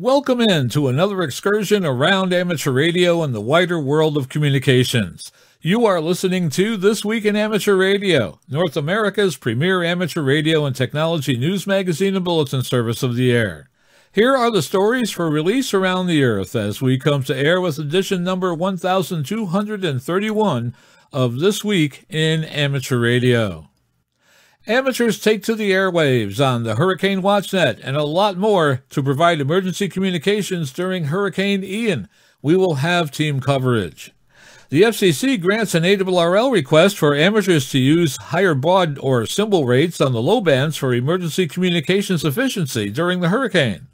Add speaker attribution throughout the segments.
Speaker 1: Welcome in to another excursion around amateur radio and the wider world of communications. You are listening to This Week in Amateur Radio, North America's premier amateur radio and technology news magazine and bulletin service of the air. Here are the stories for release around the earth as we come to air with edition number 1231 of This Week in Amateur Radio. Amateurs take to the airwaves on the Hurricane WatchNet and a lot more to provide emergency communications during Hurricane Ian. We will have team coverage. The FCC grants an ARRL request for amateurs to use higher baud or symbol rates on the low bands for emergency communications efficiency during the hurricane.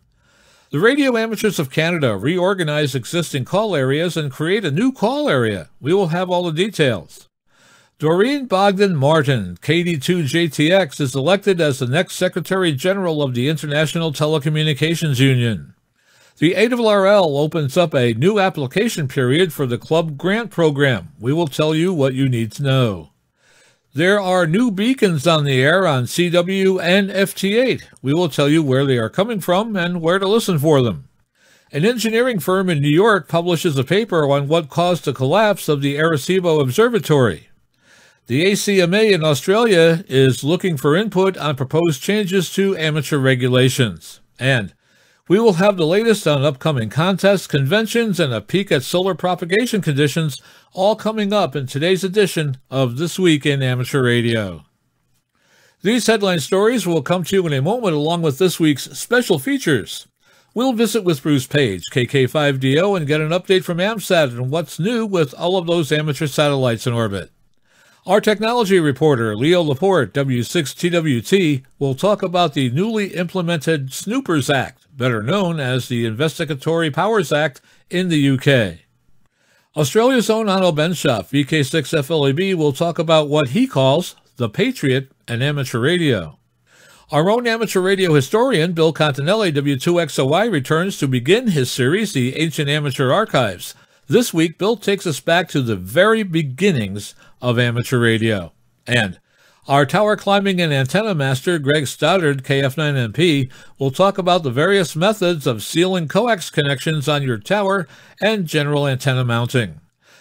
Speaker 1: The Radio Amateurs of Canada reorganize existing call areas and create a new call area. We will have all the details. Doreen Bogdan Martin, KD2JTX, is elected as the next Secretary General of the International Telecommunications Union. The ARRL opens up a new application period for the Club Grant Program. We will tell you what you need to know. There are new beacons on the air on CW and FT8. We will tell you where they are coming from and where to listen for them. An engineering firm in New York publishes a paper on what caused the collapse of the Arecibo Observatory. The ACMA in Australia is looking for input on proposed changes to amateur regulations. And we will have the latest on upcoming contests, conventions, and a peek at solar propagation conditions, all coming up in today's edition of This Week in Amateur Radio. These headline stories will come to you in a moment along with this week's special features. We'll visit with Bruce Paige, KK5DO, and get an update from AMSAT on what's new with all of those amateur satellites in orbit. Our technology reporter, Leo Laporte, W6TWT, will talk about the newly implemented Snoopers Act, better known as the Investigatory Powers Act in the UK. Australia's own Onno Benschop, VK6FLAB, will talk about what he calls the Patriot and amateur radio. Our own amateur radio historian, Bill Continelli, W2XOI, returns to begin his series, The Ancient Amateur Archives. This week, Bill takes us back to the very beginnings of amateur radio. And our tower climbing and antenna master, Greg Stoddard, KF9MP, will talk about the various methods of sealing coax connections on your tower and general antenna mounting.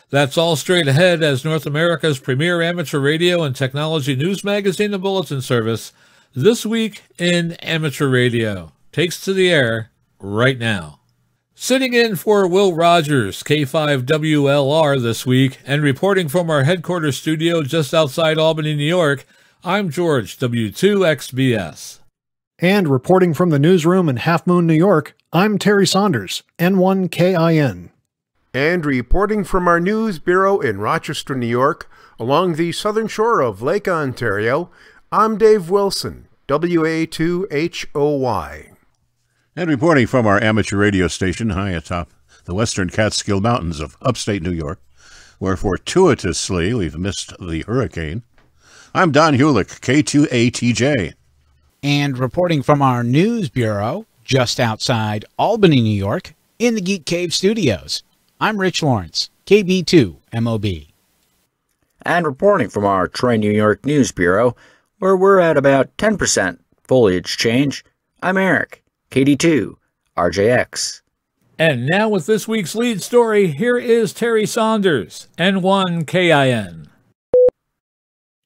Speaker 1: That's all straight ahead as North America's premier amateur radio and technology news magazine and bulletin service, This Week in Amateur Radio, takes to the air right now. Sitting in for Will Rogers, K5WLR this week, and reporting from our headquarters studio just outside Albany, New York, I'm George, W2XBS.
Speaker 2: And reporting from the newsroom in Half Moon, New York, I'm Terry Saunders, N1KIN.
Speaker 3: And reporting from our news bureau in Rochester, New York, along the southern shore of Lake Ontario, I'm Dave Wilson, WA2HOY.
Speaker 4: And reporting from our amateur radio station high atop the western Catskill Mountains of upstate New York, where fortuitously we've missed the hurricane, I'm Don Hulick, K2ATJ.
Speaker 5: And reporting from our news bureau just outside Albany, New York, in the Geek Cave studios, I'm Rich Lawrence, KB2MOB.
Speaker 6: And reporting from our Troy, New York News Bureau, where we're at about 10% foliage change, I'm Eric, KD2, RJX.
Speaker 1: And now, with this week's lead story, here is Terry Saunders, N1KIN.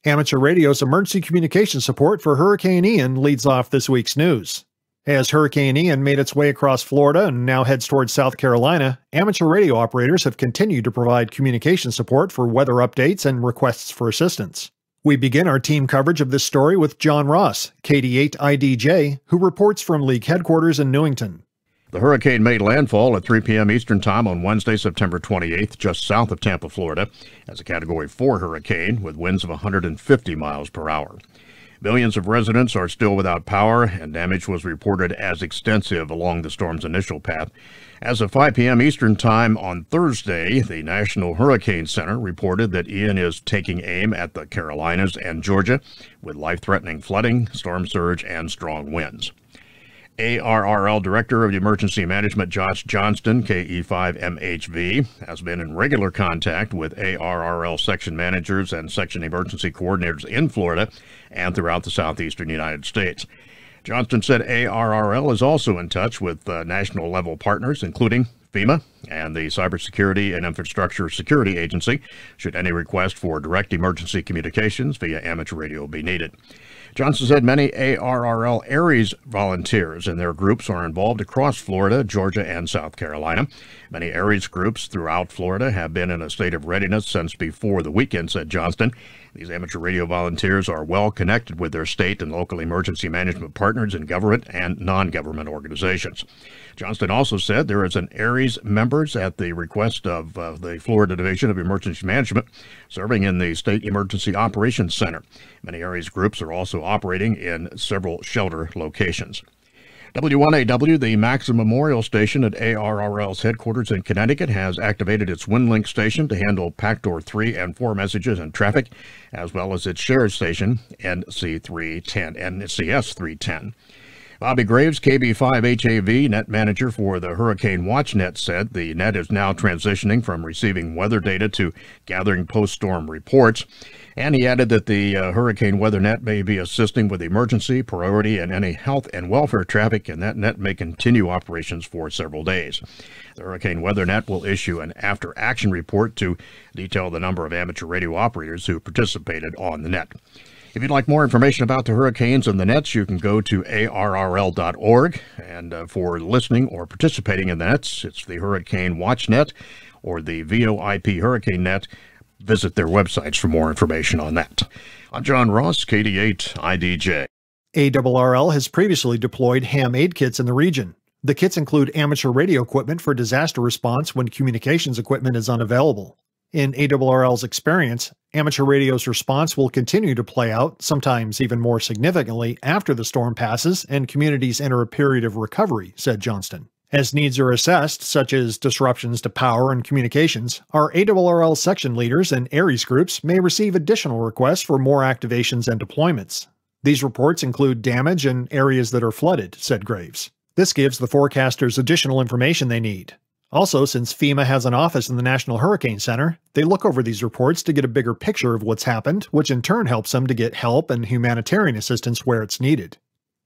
Speaker 2: Amateur radio's emergency communication support for Hurricane Ian leads off this week's news. As Hurricane Ian made its way across Florida and now heads towards South Carolina, amateur radio operators have continued to provide communication support for weather updates and requests for assistance. We begin our team coverage of this story with John Ross, KD8IDJ, who reports from League headquarters in Newington.
Speaker 7: The hurricane made landfall at 3 p.m. Eastern Time on Wednesday, September 28th, just south of Tampa, Florida, as a Category 4 hurricane with winds of 150 miles per hour. Millions of residents are still without power, and damage was reported as extensive along the storm's initial path. As of 5 p.m. Eastern Time on Thursday, the National Hurricane Center reported that Ian is taking aim at the Carolinas and Georgia with life threatening flooding, storm surge, and strong winds. ARRL Director of Emergency Management Josh Johnston, KE5MHV, has been in regular contact with ARRL section managers and section emergency coordinators in Florida and throughout the southeastern United States. Johnston said ARRL is also in touch with uh, national level partners, including FEMA and the Cybersecurity and Infrastructure Security Agency, should any request for direct emergency communications via amateur radio be needed. Johnston said many ARRL ARES volunteers and their groups are involved across Florida, Georgia, and South Carolina. Many ARES groups throughout Florida have been in a state of readiness since before the weekend, said Johnston. These amateur radio volunteers are well connected with their state and local emergency management partners in government and non government organizations. Johnston also said there is an ARES members at the request of uh, the Florida Division of Emergency Management serving in the State Emergency Operations Center. Many ARES groups are also operating in several shelter locations. W1AW, the Maxim Memorial Station at ARRL's headquarters in Connecticut, has activated its WinLink station to handle PACTOR 3 and 4 messages and traffic, as well as its shared station, NC310, NCS 310. Bobby Graves, KB5HAV net manager for the Hurricane Watch Net, said the net is now transitioning from receiving weather data to gathering post storm reports. And he added that the uh, Hurricane Weather Net may be assisting with emergency, priority, and any health and welfare traffic, and that net may continue operations for several days. The Hurricane Weather Net will issue an after action report to detail the number of amateur radio operators who participated on the net. If you'd like more information about the hurricanes and the nets, you can go to arrl.org. And uh, for listening or participating in the nets, it's the Hurricane Watch Net or the VOIP Hurricane Net. Visit their websites for more information on that. I'm John Ross, KD8 IDJ.
Speaker 2: ARRL has previously deployed ham aid kits in the region. The kits include amateur radio equipment for disaster response when communications equipment is unavailable. In ARRL's experience, amateur radio's response will continue to play out, sometimes even more significantly, after the storm passes and communities enter a period of recovery, said Johnston. As needs are assessed, such as disruptions to power and communications, our ARRL section leaders and ARES groups may receive additional requests for more activations and deployments. These reports include damage and areas that are flooded, said Graves. This gives the forecasters additional information they need, also, since FEMA has an office in the National Hurricane Center, they look over these reports to get a bigger picture of what's happened, which in turn helps them to get help and humanitarian assistance where it's needed.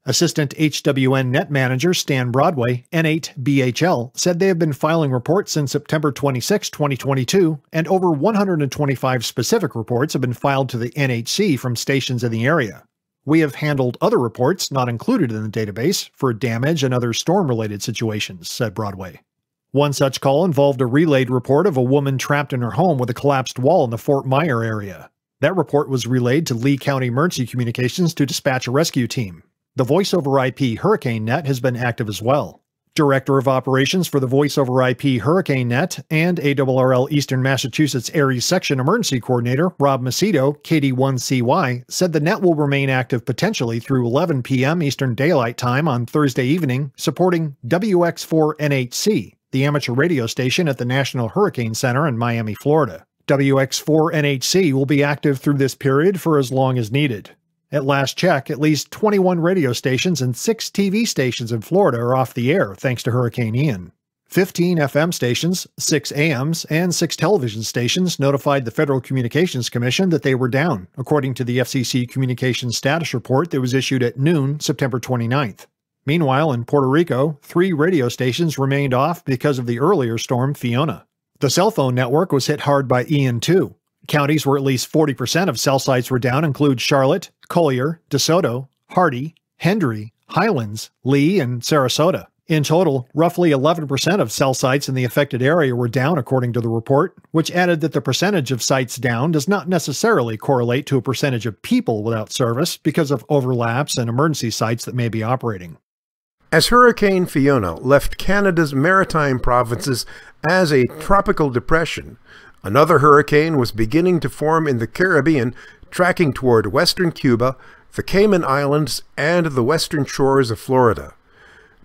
Speaker 2: Assistant HWN Net Manager Stan Broadway, N8BHL, said they have been filing reports since September 26, 2022, and over 125 specific reports have been filed to the NHC from stations in the area. We have handled other reports not included in the database for damage and other storm related situations, said Broadway. One such call involved a relayed report of a woman trapped in her home with a collapsed wall in the Fort Myer area. That report was relayed to Lee County Emergency Communications to dispatch a rescue team. The Voice over IP Hurricane Net has been active as well. Director of Operations for the Voice over IP Hurricane Net and ARRL Eastern Massachusetts ARES Section Emergency Coordinator Rob Macedo, KD1CY, said the net will remain active potentially through 11 p.m. Eastern Daylight Time on Thursday evening, supporting WX4NHC, the amateur radio station at the National Hurricane Center in Miami, Florida. WX4NHC will be active through this period for as long as needed. At last check, at least 21 radio stations and 6 TV stations in Florida are off the air thanks to Hurricane Ian. 15 FM stations, 6 AMs, and 6 television stations notified the Federal Communications Commission that they were down, according to the FCC Communications Status Report that was issued at noon September 29th. Meanwhile, in Puerto Rico, three radio stations remained off because of the earlier storm Fiona. The cell phone network was hit hard by Ian too. Counties where at least 40% of cell sites were down include Charlotte, Collier, DeSoto, Hardee, Hendry, Highlands, Lee, and Sarasota. In total, roughly 11% of cell sites in the affected area were down, according to the report, which added that the percentage of sites down does not necessarily correlate to a percentage of people without service because of overlaps and emergency sites that may be operating.
Speaker 3: As Hurricane Fiona left Canada's maritime provinces as a tropical depression, another hurricane was beginning to form in the Caribbean, tracking toward western Cuba, the Cayman Islands, and the western shores of Florida.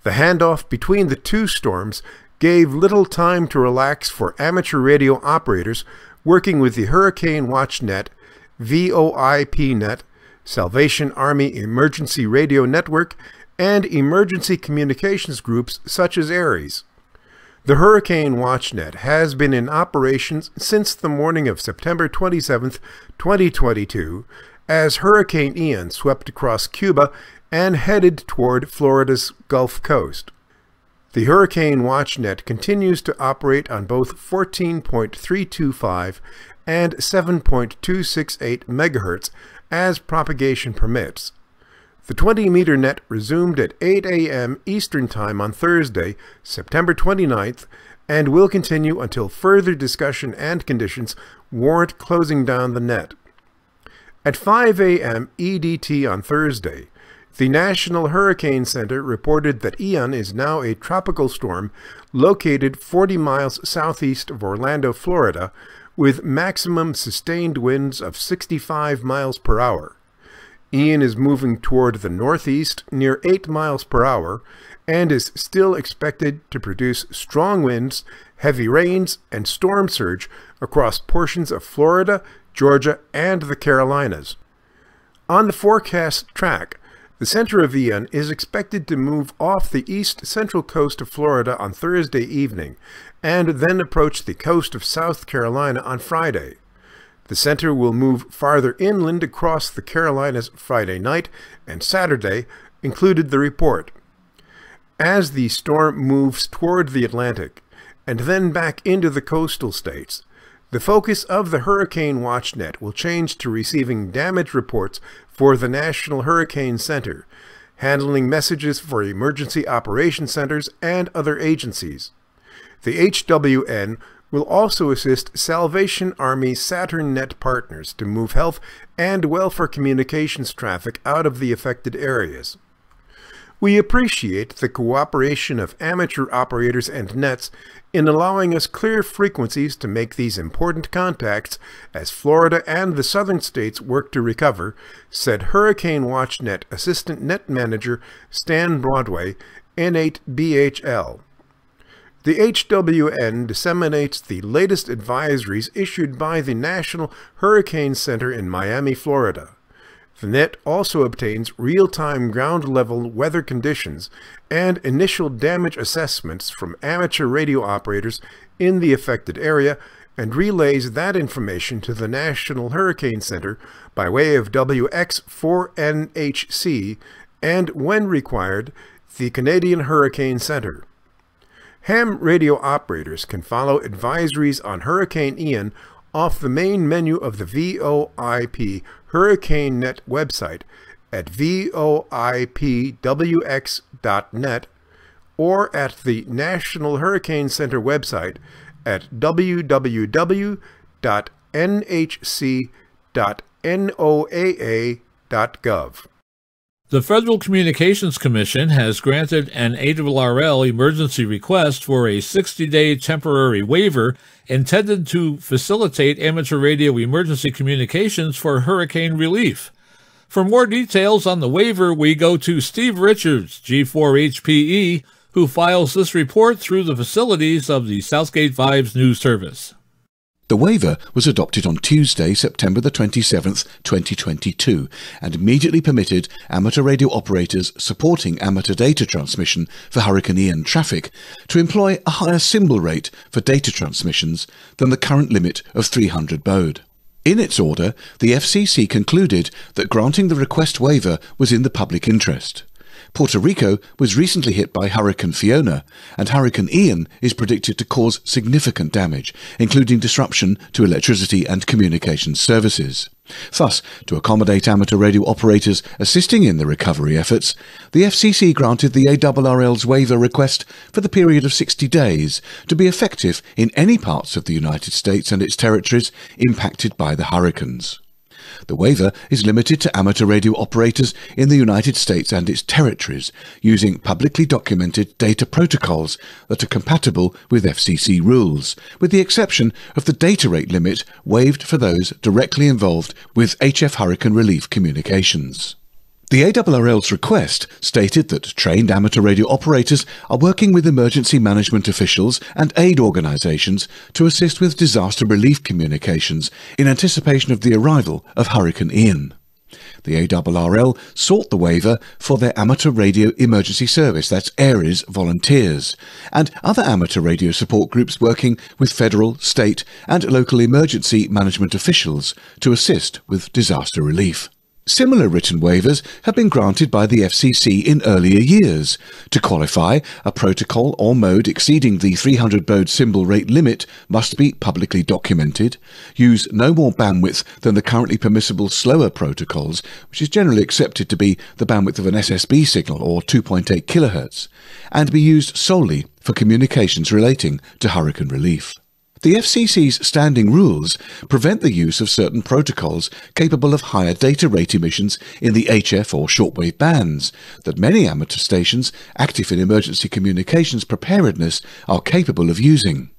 Speaker 3: The handoff between the two storms gave little time to relax for amateur radio operators working with the Hurricane Watch Net, VOIP Net, Salvation Army Emergency Radio Network, and emergency communications groups such as ARES. The Hurricane WatchNet has been in operation since the morning of September 27, 2022, as Hurricane Ian swept across Cuba and headed toward Florida's Gulf Coast. The Hurricane WatchNet continues to operate on both 14.325 and 7.268 MHz as propagation permits. The 20 meter net resumed at 8 a.m. Eastern Time on Thursday, September 29th, and will continue until further discussion and conditions warrant closing down the net. At 5 a.m. EDT on Thursday, the National Hurricane Center reported that Ian is now a tropical storm located 40 miles southeast of Orlando, Florida, with maximum sustained winds of 65 miles per hour. Ian is moving toward the northeast near 8 miles per hour and is still expected to produce strong winds, heavy rains, and storm surge across portions of Florida, Georgia, and the Carolinas. On the forecast track, the center of Ian is expected to move off the east central coast of Florida on Thursday evening and then approach the coast of South Carolina on Friday. The center will move farther inland across the Carolinas Friday night and Saturday, included the report. As the storm moves toward the Atlantic and then back into the coastal states, the focus of the Hurricane Watch Net will change to receiving damage reports for the National Hurricane Center, handling messages for emergency operation centers and other agencies. The HWN will also assist Salvation Army SATERN Net partners to move health and welfare communications traffic out of the affected areas. We appreciate the cooperation of amateur operators and nets in allowing us clear frequencies to make these important contacts as Florida and the southern states work to recover, said Hurricane Watch Net Assistant Net Manager Stan Broadway, N8BHL. The HWN disseminates the latest advisories issued by the National Hurricane Center in Miami, Florida. The net also obtains real-time ground-level weather conditions and initial damage assessments from amateur radio operators in the affected area and relays that information to the National Hurricane Center by way of WX4NHC and, when required, the Canadian Hurricane Center. Ham radio operators can follow advisories on Hurricane Ian off the main menu of the VOIP Hurricane Net website at voipwx.net or at the National Hurricane Center website at www.nhc.noaa.gov.
Speaker 1: The Federal Communications Commission has granted an ARRL emergency request for a 60 day temporary waiver intended to facilitate amateur radio emergency communications for hurricane relief. For more details on the waiver, we go to Steve Richards, G4HPE, who files this report through the facilities of the Southgate Vibes News Service.
Speaker 8: The waiver was adopted on Tuesday, September the 27th, 2022, and immediately permitted amateur radio operators supporting amateur data transmission for Hurricane Ian traffic to employ a higher symbol rate for data transmissions than the current limit of 300 baud. In its order, the FCC concluded that granting the request waiver was in the public interest. Puerto Rico was recently hit by Hurricane Fiona, and Hurricane Ian is predicted to cause significant damage, including disruption to electricity and communications services. Thus, to accommodate amateur radio operators assisting in the recovery efforts, the FCC granted the ARRL's waiver request for the period of 60 days to be effective in any parts of the United States and its territories impacted by the hurricanes. The waiver is limited to amateur radio operators in the United States and its territories using publicly documented data protocols that are compatible with FCC rules, with the exception of the data rate limit waived for those directly involved with HF Hurricane Relief communications. The ARRL's request stated that trained amateur radio operators are working with emergency management officials and aid organizations to assist with disaster relief communications in anticipation of the arrival of Hurricane Ian. The ARRL sought the waiver for their amateur radio emergency service, that's ARES volunteers, and other amateur radio support groups working with federal, state, and local emergency management officials to assist with disaster relief. Similar written waivers have been granted by the FCC in earlier years. To qualify, a protocol or mode exceeding the 300 baud symbol rate limit must be publicly documented, use no more bandwidth than the currently permissible slower protocols, which is generally accepted to be the bandwidth of an SSB signal or 2.8 kHz, and be used solely for communications relating to hurricane relief. The FCC's standing rules prevent the use of certain protocols capable of higher data rate emissions in the HF or shortwave bands that many amateur stations active in emergency communications preparedness are capable of using.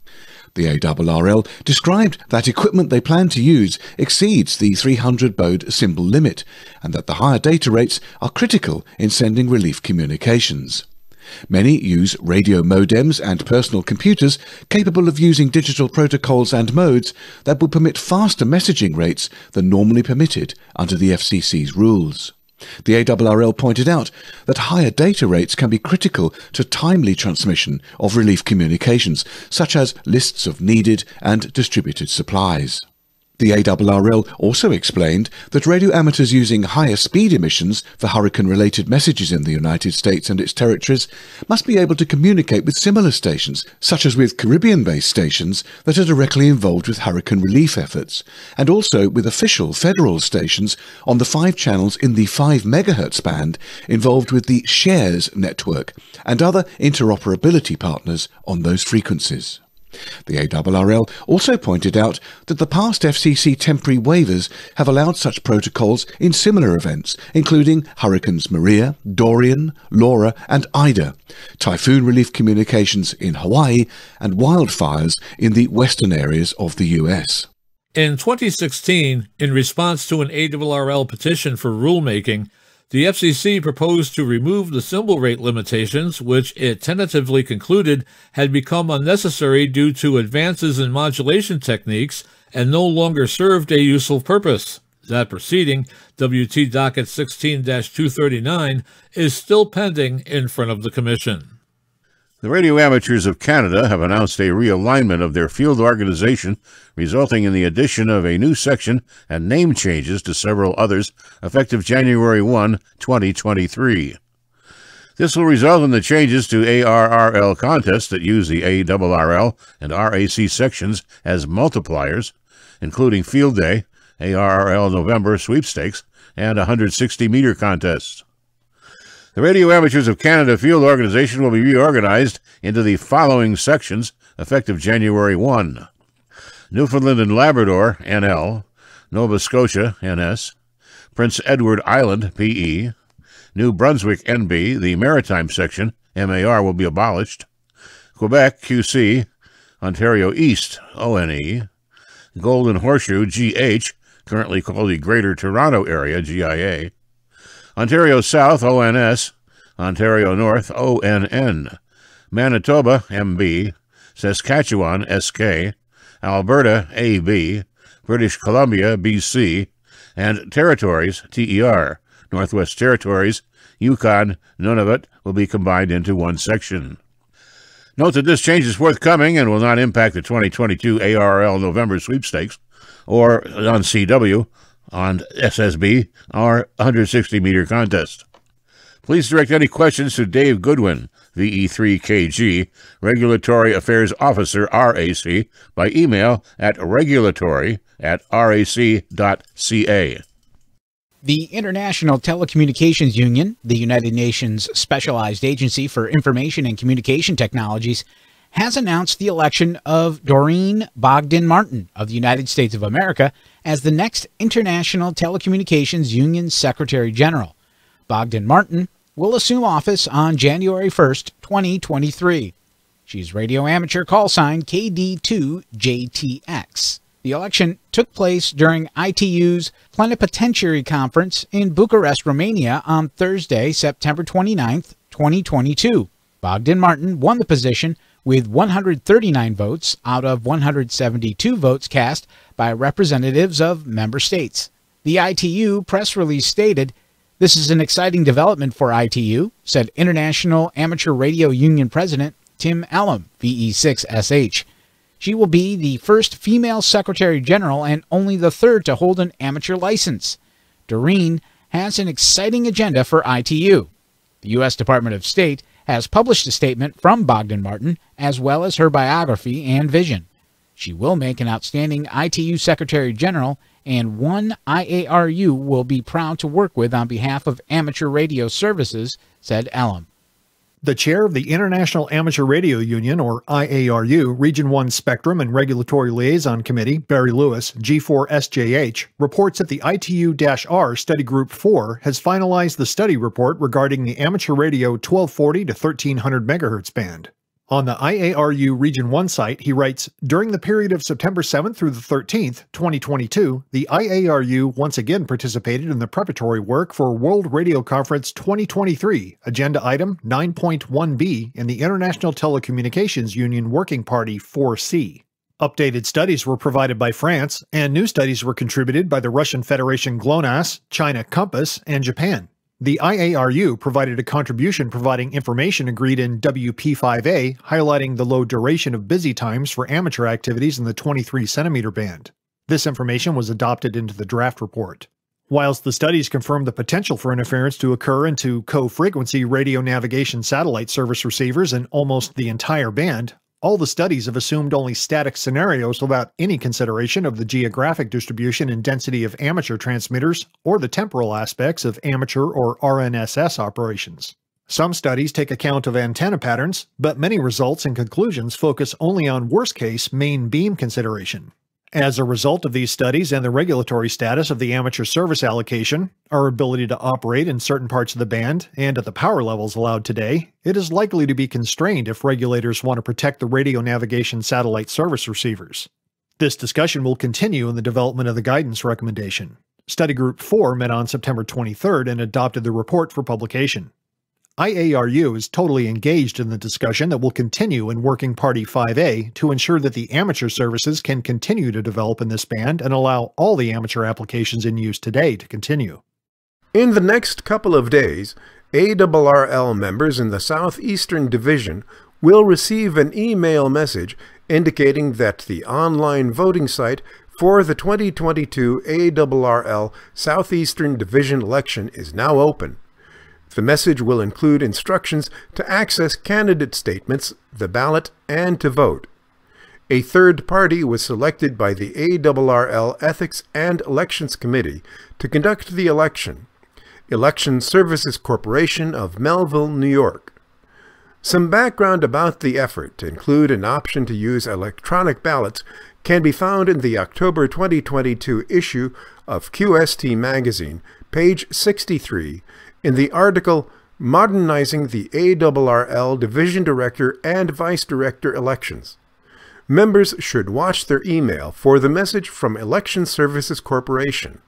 Speaker 8: The ARRL described that equipment they plan to use exceeds the 300 baud symbol limit and that the higher data rates are critical in sending relief communications. Many use radio modems and personal computers capable of using digital protocols and modes that will permit faster messaging rates than normally permitted under the FCC's rules. The ARRL pointed out that higher data rates can be critical to timely transmission of relief communications, such as lists of needed and distributed supplies. The ARRL also explained that radio amateurs using higher speed emissions for hurricane related messages in the United States and its territories must be able to communicate with similar stations, such as with Caribbean based stations that are directly involved with hurricane relief efforts, and also with official federal stations on the five channels in the 5 MHz band involved with the SHARES network and other interoperability partners on those frequencies. The ARRL also pointed out that the past FCC temporary waivers have allowed such protocols in similar events, including Hurricanes Maria, Dorian, Laura, and Ida, typhoon relief communications in Hawaii, and wildfires in the western areas of the U.S.
Speaker 1: In 2016, in response to an ARRL petition for rulemaking, the FCC proposed to remove the symbol rate limitations, which it tentatively concluded had become unnecessary due to advances in modulation techniques and no longer served a useful purpose. That proceeding, WT Docket 16 239, is still pending in front of the Commission.
Speaker 4: The Radio Amateurs of Canada have announced a realignment of their field organization, resulting in the addition of a new section and name changes to several others effective January 1, 2023. This will result in the changes to ARRL contests that use the ARRL and RAC sections as multipliers, including Field Day, ARRL November sweepstakes, and 160 meter contests. The Radio Amateurs of Canada Field Organization will be reorganized into the following sections effective January 1 Newfoundland and Labrador, NL, Nova Scotia, NS, Prince Edward Island, PE, New Brunswick, NB, the Maritime Section, MAR, will be abolished, Quebec, QC, Ontario East, ONE, Golden Horseshoe, GH, currently called the Greater Toronto Area, GIA, Ontario South, ONS, Ontario North, ONN, Manitoba, MB, Saskatchewan, SK, Alberta, AB, British Columbia, BC, and Territories, TER, Northwest Territories, Yukon, Nunavut will be combined into one section. Note that this change is forthcoming and will not impact the 2022 ARRL November sweepstakes or on CW, on SSB, our 160 meter contest. Please direct any questions to Dave Goodwin, VE3KG, Regulatory Affairs Officer, RAC, by email at regulatory at rac.ca.
Speaker 5: The International Telecommunications Union, the United Nations Specialized Agency for Information and Communication Technologies, has announced the election of Doreen Bogdan Martin of the United States of America as the next International Telecommunications Union Secretary General. Bogdan Martin will assume office on January 1st, 2023. She's radio amateur call sign KD2JTX. The election took place during ITU's Plenipotentiary Conference in Bucharest, Romania on Thursday, September 29, 2022. Bogdan Martin won the position with 139 votes out of 172 votes cast by representatives of member states. The ITU press release stated, This is an exciting development for ITU, said International Amateur Radio Union President Tim Ellam, VE6SH. She will be the first female Secretary General and only the third to hold an amateur license. Doreen has an exciting agenda for ITU. The U.S. Department of State has published a statement from Bogdan Martin, as well as her biography and vision. She will make an outstanding ITU Secretary General, and one IARU will be proud to work with on behalf of amateur radio services, said Ellam.
Speaker 2: The chair of the International Amateur Radio Union, or IARU, Region 1 Spectrum and Regulatory Liaison Committee, Barry Lewis, G4SJH, reports that the ITU R Study Group 4 has finalized the study report regarding the amateur radio 1240 to 1300 MHz band. On the IARU Region 1 site, he writes During the period of September 7th through the 13th, 2022, the IARU once again participated in the preparatory work for World Radio Conference 2023, Agenda Item 9.1b in the International Telecommunications Union Working Party 4C. Updated studies were provided by France, and new studies were contributed by the Russian Federation GLONASS, China Compass, and Japan. The IARU provided a contribution providing information agreed in WP5A, highlighting the low duration of busy times for amateur activities in the 23 cm band. This information was adopted into the draft report. Whilst the studies confirmed the potential for interference to occur into co frequency radio navigation satellite service receivers in almost the entire band, all the studies have assumed only static scenarios without any consideration of the geographic distribution and density of amateur transmitters or the temporal aspects of amateur or RNSS operations. Some studies take account of antenna patterns, but many results and conclusions focus only on worst-case main beam consideration. As a result of these studies and the regulatory status of the amateur service allocation, our ability to operate in certain parts of the band, and at the power levels allowed today, it is likely to be constrained if regulators want to protect the radio navigation satellite service receivers. This discussion will continue in the development of the guidance recommendation. Study Group 4 met on September 23rd and adopted the report for publication. IARU is totally engaged in the discussion that will continue in Working Party 5A to ensure that the amateur services can continue to develop in this band and allow all the amateur applications in use today to continue.
Speaker 3: In the next couple of days, ARRL members in the Southeastern Division will receive an email message indicating that the online voting site for the 2022 ARRL Southeastern Division election is now open. The message will include instructions to access candidate statements, the ballot, and to vote. A third party was selected by the ARRL Ethics and Elections Committee to conduct the election. Election Services Corporation of Melville, New York. Some background about the effort to include an option to use electronic ballots can be found in the October 2022 issue of QST Magazine, page 63, in the article Modernizing the ARRL Division Director and Vice Director Elections. Members should watch their email for the message from Election Services Corporation.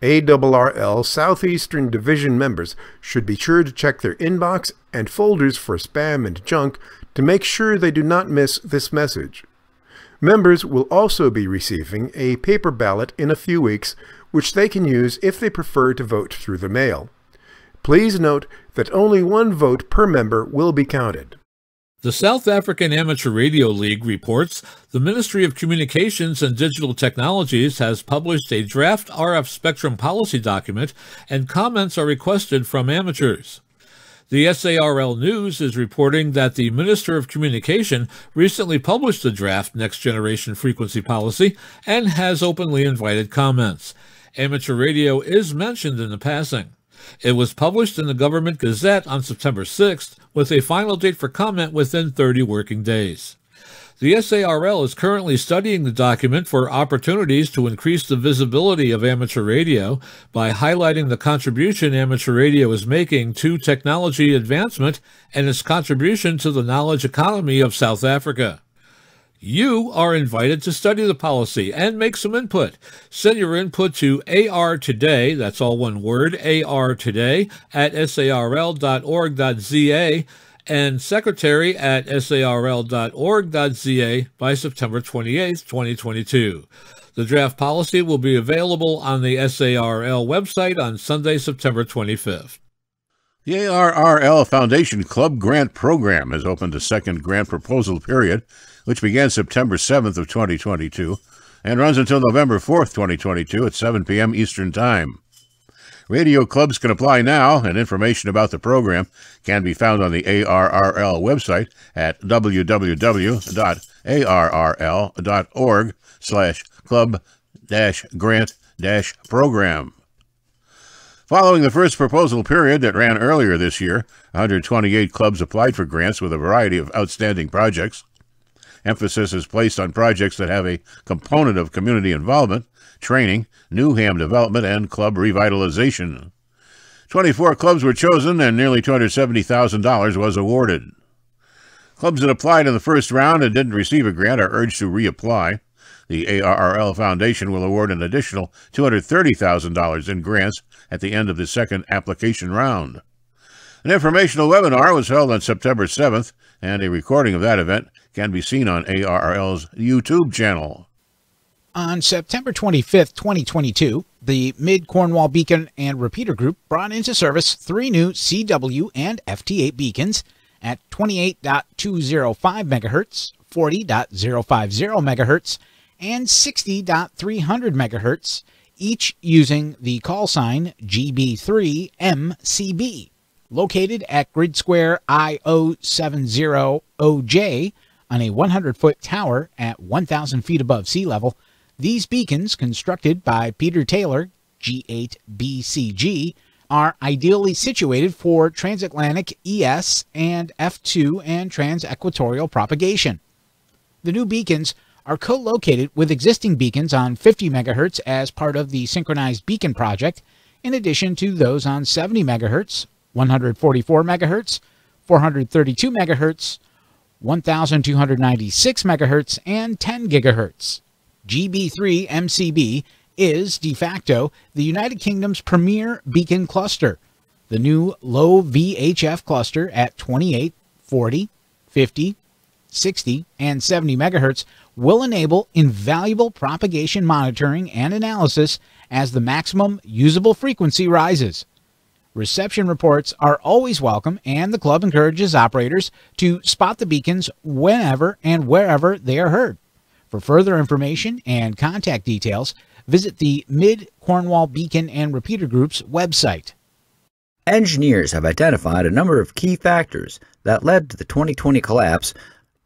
Speaker 3: ARRL Southeastern Division members should be sure to check their inbox and folders for spam and junk to make sure they do not miss this message. Members will also be receiving a paper ballot in a few weeks, which they can use if they prefer to vote through the mail. Please note that only one vote per member will be counted.
Speaker 1: The South African Amateur Radio League reports the Ministry of Communications and Digital Technologies has published a draft RF spectrum policy document, and comments are requested from amateurs. The SARL News is reporting that the Minister of Communication recently published the draft Next Generation Frequency Policy and has openly invited comments. Amateur radio is mentioned in the passing. It was published in the Government Gazette on September 6th, with a final date for comment within 30 working days. The SARL is currently studying the document for opportunities to increase the visibility of amateur radio by highlighting the contribution amateur radio is making to technology advancement and its contribution to the knowledge economy of South Africa. You are invited to study the policy and make some input. Send your input to AR Today, that's all one word, AR Today, at sarl.org.za and secretary at sarl.org.za by September 28, 2022. The draft policy will be available on the SARL website on Sunday, September 25th.
Speaker 4: The ARRL Foundation Club Grant Program has opened a second grant proposal period which began September 7th of 2022 and runs until November 4th, 2022 at 7 p.m. Eastern Time. Radio clubs can apply now, and information about the program can be found on the ARRL website at www.arrl.org slash club dash grant dash program. Following the first proposal period that ran earlier this year, 128 clubs applied for grants with a variety of outstanding projects. Emphasis is placed on projects that have a component of community involvement, training, new ham development, and club revitalization. 24 clubs were chosen and nearly $270,000 was awarded. Clubs that applied in the first round and didn't receive a grant are urged to reapply. The ARRL Foundation will award an additional $230,000 in grants at the end of the second application round. An informational webinar was held on September 7th, and a recording of that event can be seen on ARRL's YouTube channel.
Speaker 5: On September 25th, 2022, the Mid Cornwall Beacon and Repeater Group brought into service three new CW and FT8 beacons at 28.205 MHz, 40.050 MHz, and 60.300 MHz, each using the call sign GB3MCB. Located at Grid Square IO70OJ on a 100 foot tower at 1,000 feet above sea level, these beacons, constructed by Peter Taylor, G8BCG, are ideally situated for transatlantic ES and F2 and transequatorial propagation. The new beacons are co-located with existing beacons on 50 MHz as part of the Synchronized Beacon project, in addition to those on 70 MHz, 144 MHz, 432 MHz, 1296 MHz, and 10 GHz. GB3 MCB is de facto the United Kingdom's premier beacon cluster. The new low VHF cluster at 28, 40, 50, 60, and 70 MHz will enable invaluable propagation monitoring and analysis as the maximum usable frequency rises. Reception reports are always welcome, and the club encourages operators to spot the beacons whenever and wherever they are heard. For further information and contact details, visit the Mid Cornwall Beacon and Repeater Group's website.
Speaker 6: Engineers have identified a number of key factors that led to the 2020 collapse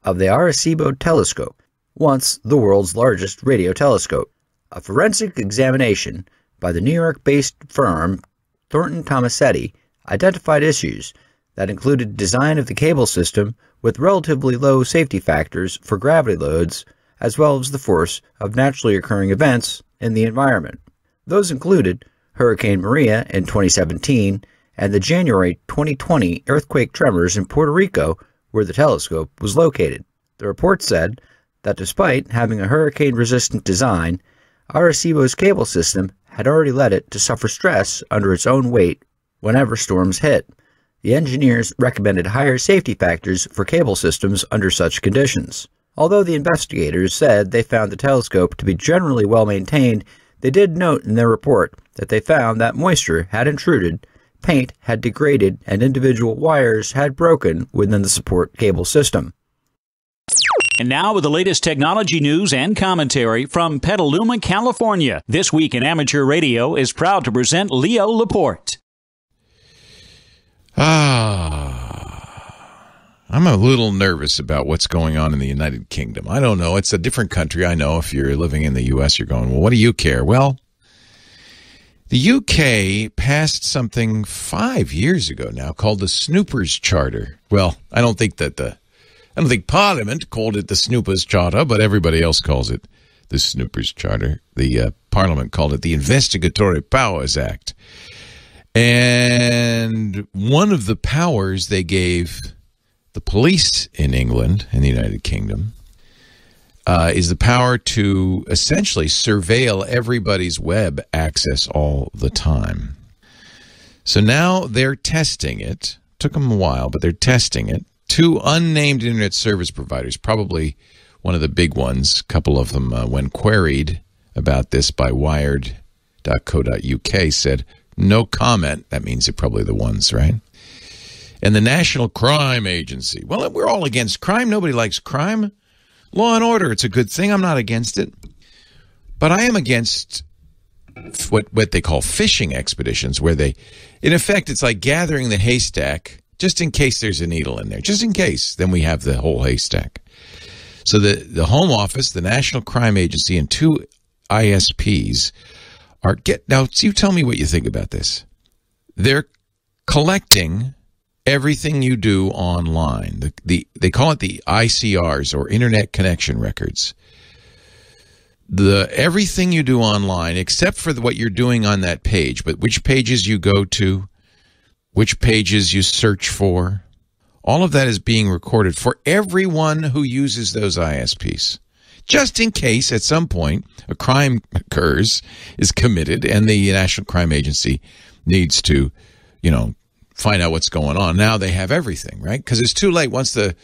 Speaker 6: of the Arecibo telescope, once the world's largest radio telescope. A forensic examination by the New York based firm Thornton Tomasetti identified issues that included design of the cable system with relatively low safety factors for gravity loads as well as the force of naturally occurring events in the environment. Those included Hurricane Maria in 2017 and the January 2020 earthquake tremors in Puerto Rico, where the telescope was located. The report said that despite having a hurricane resistant design, Arecibo's cable system had already led it to suffer stress under its own weight whenever storms hit. The engineers recommended higher safety factors for cable systems under such conditions. Although the investigators said they found the telescope to be generally well maintained, they did note in their report that they found that moisture had intruded, paint had degraded, and individual wires had broken within the support cable system.
Speaker 9: And now with the latest technology news and commentary from Petaluma, California. This week in amateur radio is proud to present Leo Laporte.
Speaker 10: Ah, I'm a little nervous about what's going on in the United Kingdom. I don't know. It's a different country. I know if you're living in the U.S., you're going, well, what do you care? Well, the UK passed something five years ago now called the Snoopers Charter. Well, I don't think that the I don't think Parliament called it the Snoopers Charter, but everybody else calls it the Snoopers Charter. The uh, Parliament called it the Investigatory Powers Act. And one of the powers they gave the police in England and the United Kingdom uh, is the power to essentially surveil everybody's web access all the time. So now they're testing it. Took them a while, but they're testing it two unnamed internet service providers, probably one of the big ones. A couple of them, uh, when queried about this by wired.co.uk, said no comment. That means they're probably the ones, right? And the National Crime Agency. Well, we're all against crime. Nobody likes crime. Law and order, it's a good thing. I'm not against it. But I am against what what they call fishing expeditions, where they, in effect, it's like gathering the haystack just in case there's a needle in there, just in case. Then we have the whole haystack. So the the Home Office, the National Crime Agency, and two ISPs are get now. You tell me what you think about this. They're collecting everything you do online. The, the they call it the ICRs or Internet Connection Records. The everything you do online, except for the, what you're doing on that page, but which pages you go to, which pages you search for, all of that is being recorded for everyone who uses those ISPs. Just in case at some point a crime occurs, is committed, and the National Crime Agency needs to, you know, find out what's going on. Now they have everything, right? Because it's too late. Once the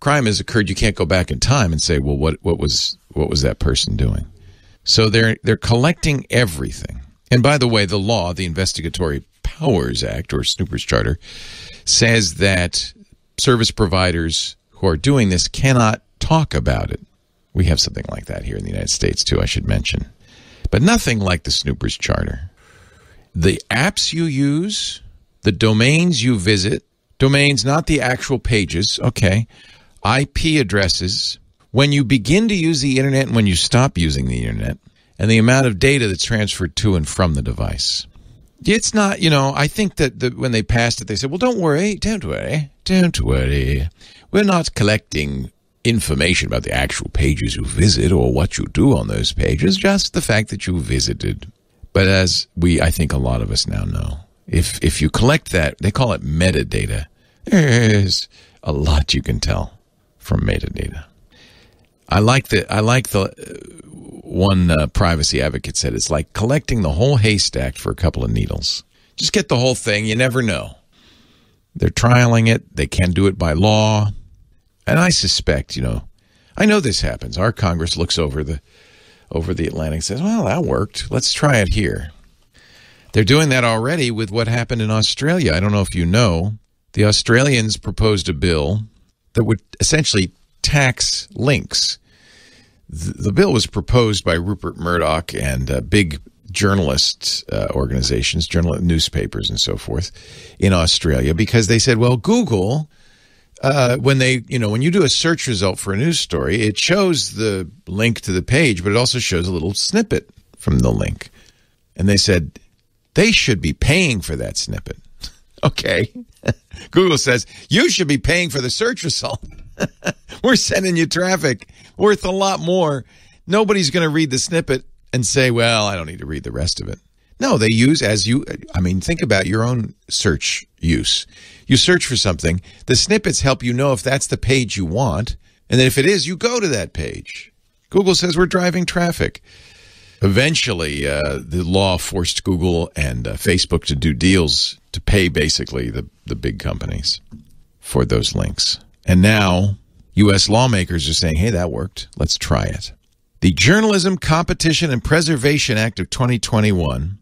Speaker 10: crime has occurred, you can't go back in time and say, well, what, what was what was that person doing? So they're they're collecting everything. And by the way, the law, the Investigatory Powers Act or Snoopers Charter, says that service providers who are doing this cannot talk about it. We have something like that here in the United States too, I should mention. But nothing like the Snoopers Charter. The apps you use, the domains you visit, domains, not the actual pages, okay, IP addresses, when you begin to use the internet and when you stop using the internet, and the amount of data that's transferred to and from the device. It's not, you know, I think that the, when they passed it, they said, well, don't worry, don't worry, don't worry. We're not collecting information about the actual pages you visit or what you do on those pages, just the fact that you visited. But as we, I think a lot of us now know, if, if you collect that, they call it metadata, there's a lot you can tell from metadata. I like the, I like the, one uh, privacy advocate said it's like collecting the whole haystack for a couple of needles. Just get the whole thing. You never know. They're trialing it. They can do it by law. And I suspect, you know, I know this happens. Our Congress looks over the over the Atlantic says, "Well, that worked. Let's try it here." They're doing that already with what happened in Australia. I don't know if you know. The Australians proposed a bill that would essentially tax links the, bill was proposed by Rupert Murdoch and uh, big journalist uh, organizations, journal newspapers, and so forth in Australia because they said, well, Google. Uh, when they, you know, when you do a search result for a news story, it shows the link to the page, but it also shows a little snippet from the link. And they said they should be paying for that snippet. okay. Google says you should be paying for the search result. We're sending you traffic worth a lot more. Nobody's going to read the snippet and say, well, I don't need to read the rest of it. No, they use as you, I mean, think about your own search use. You search for something, the snippets help you know if that's the page you want. And then if it is, you go to that page. Google says we're driving traffic. Eventually, uh, the law forced Google and uh, Facebook to do deals to pay basically the, the big companies for those links. And now U.S. lawmakers are saying, hey, that worked. Let's try it. The Journalism Competition and Preservation Act of 2021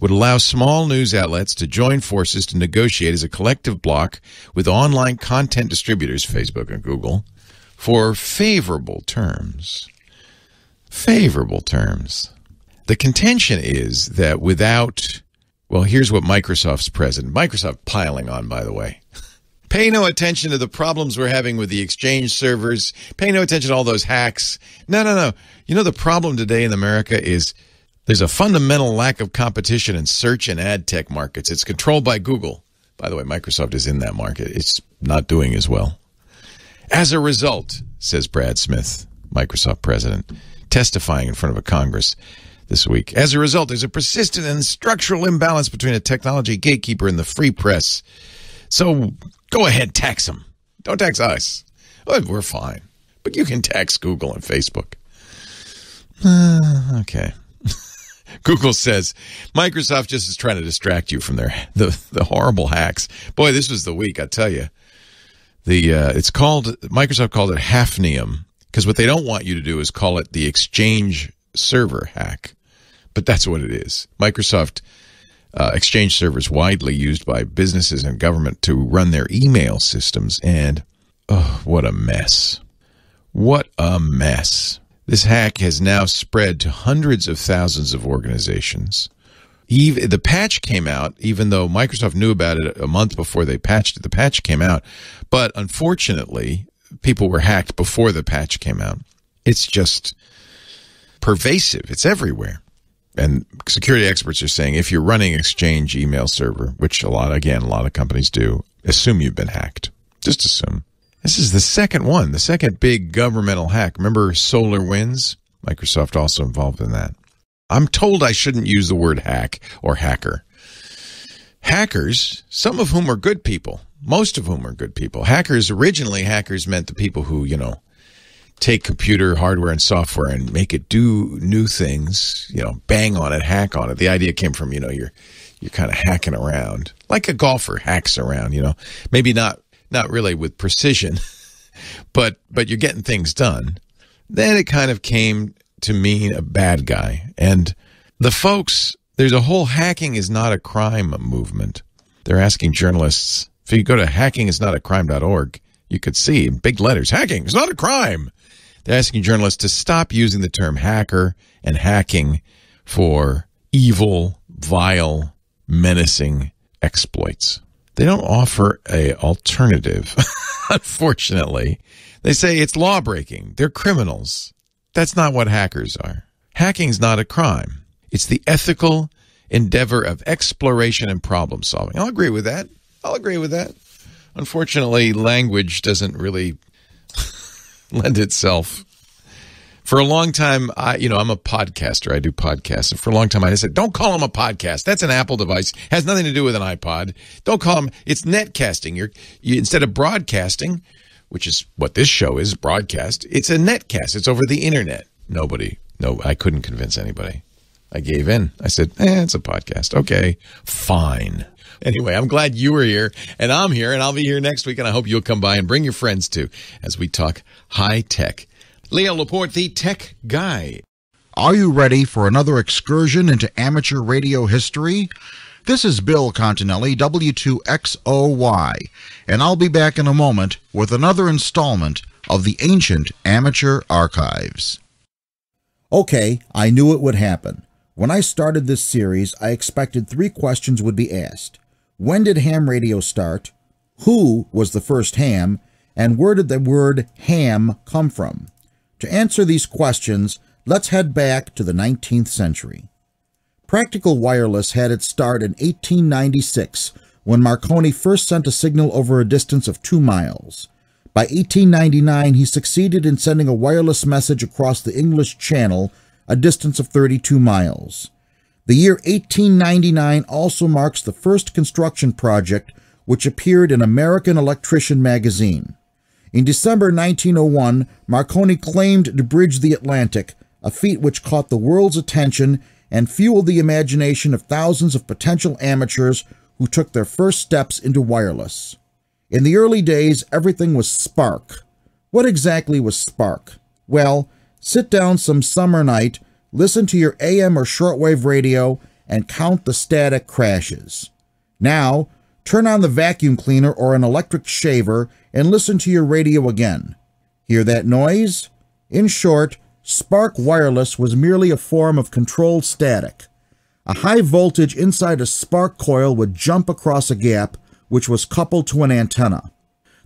Speaker 10: would allow small news outlets to join forces to negotiate as a collective block with online content distributors, Facebook and Google, for favorable terms. Favorable terms. The contention is that without, well, here's what Microsoft's president, Microsoft piling on, by the way. Pay no attention to the problems we're having with the exchange servers. Pay no attention to all those hacks. No, no, no. You know, the problem today in America is there's a fundamental lack of competition in search and ad tech markets. It's controlled by Google. By the way, Microsoft is in that market. It's not doing as well. As a result, says Brad Smith, Microsoft president, testifying in front of a Congress this week. As a result, there's a persistent and structural imbalance between a technology gatekeeper and the free press. So go ahead, tax them. Don't tax us. we're fine. But you can tax Google and Facebook. Uh, okay. Google says Microsoft just is trying to distract you from their the, the horrible hacks. Boy, this was the week, I tell you. The uh, it's called Microsoft called it Hafnium because what they don't want you to do is call it the Exchange server hack, but that's what it is. Microsoft uh, exchange servers widely used by businesses and government to run their email systems. And oh, what a mess. What a mess. This hack has now spread to hundreds of thousands of organizations. Even, the patch came out, even though Microsoft knew about it a month before they patched it. The patch came out, but unfortunately, people were hacked before the patch came out. It's just pervasive. It's everywhere. And security experts are saying if you're running Exchange email server, which a lot, again, a lot of companies do, assume you've been hacked. Just assume. This is the second one, the second big governmental hack. Remember SolarWinds? Microsoft also involved in that. I'm told I shouldn't use the word hack or hacker. Hackers, some of whom are good people, most of whom are good people. Hackers, originally, hackers meant the people who, you know, take computer hardware and software and make it do new things, you know, bang on it, hack on it. The idea came from, you know, you're you're kind of hacking around. Like a golfer hacks around, you know. Maybe not not really with precision, but but you're getting things done. Then it kind of came to mean a bad guy. And the folks, there's a whole hacking is not a crime movement. They're asking journalists, if you go to hackingisnotacrime.org, you could see in big letters, hacking is not a crime. They're asking journalists to stop using the term hacker and hacking for evil, vile, menacing exploits. They don't offer a alternative, unfortunately. They say it's law breaking. They're criminals. That's not what hackers are. Hacking's not a crime. It's the ethical endeavor of exploration and problem solving. I'll agree with that. I'll agree with that. Unfortunately, language doesn't really lend itself. For a long time, I, you know, I'm a podcaster. I do podcasts. And for a long time, I said, don't call them a podcast. That's an Apple device. Has nothing to do with an iPod. Don't call them, it's netcasting. You're, you, instead of broadcasting, which is what this show is, broadcast, it's a netcast. It's over the internet. Nobody, no, I couldn't convince anybody. I gave in. I said, eh, it's a podcast. Okay, fine. Anyway, I'm glad you were here and I'm here and I'll be here next week and I hope you'll come by and bring your friends too as we talk high tech. Leo Laporte, the tech guy.
Speaker 11: Are you ready for another excursion into amateur radio history? This is Bill Continelli, W2XOY, and I'll be back in a moment with another installment of the Ancient Amateur Archives.
Speaker 12: Okay, I knew it would happen. When I started this series, I expected three questions would be asked. When did ham radio start? Who was the first ham? And where did the word ham come from? To answer these questions, let's head back to the 19th century. Practical wireless had its start in 1896 when Marconi first sent a signal over a distance of two miles. By 1899, he succeeded in sending a wireless message across the English Channel, a distance of 32 miles. The year 1899 also marks the first construction project which appeared in American Electrician magazine. In December 1901, Marconi claimed to bridge the Atlantic, a feat which caught the world's attention and fueled the imagination of thousands of potential amateurs who took their first steps into wireless. In the early days, everything was spark. What exactly was spark? Well, sit down some summer night listen to your AM or shortwave radio, and count the static crashes. Now, turn on the vacuum cleaner or an electric shaver and listen to your radio again. Hear that noise? In short, Spark Wireless was merely a form of controlled static. A high voltage inside a spark coil would jump across a gap, which was coupled to an antenna.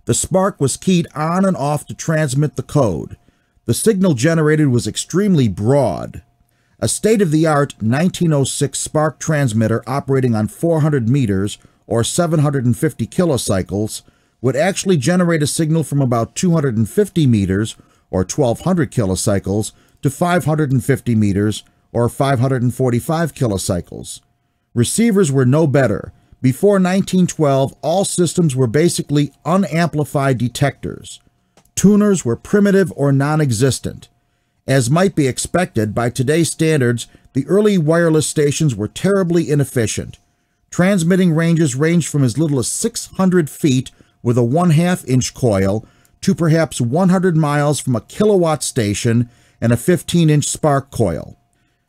Speaker 12: The spark was keyed on and off to transmit the code. The signal generated was extremely broad. A state of the art 1906 spark transmitter operating on 400 meters or 750 kilocycles would actually generate a signal from about 250 meters or 1200 kilocycles to 550 meters or 545 kilocycles. Receivers were no better. Before 1912, all systems were basically unamplified detectors. Tuners were primitive or non existent. As might be expected by today's standards, the early wireless stations were terribly inefficient. Transmitting ranges ranged from as little as 600 feet with a 1 2 inch coil to perhaps 100 miles from a kilowatt station and a 15 inch spark coil.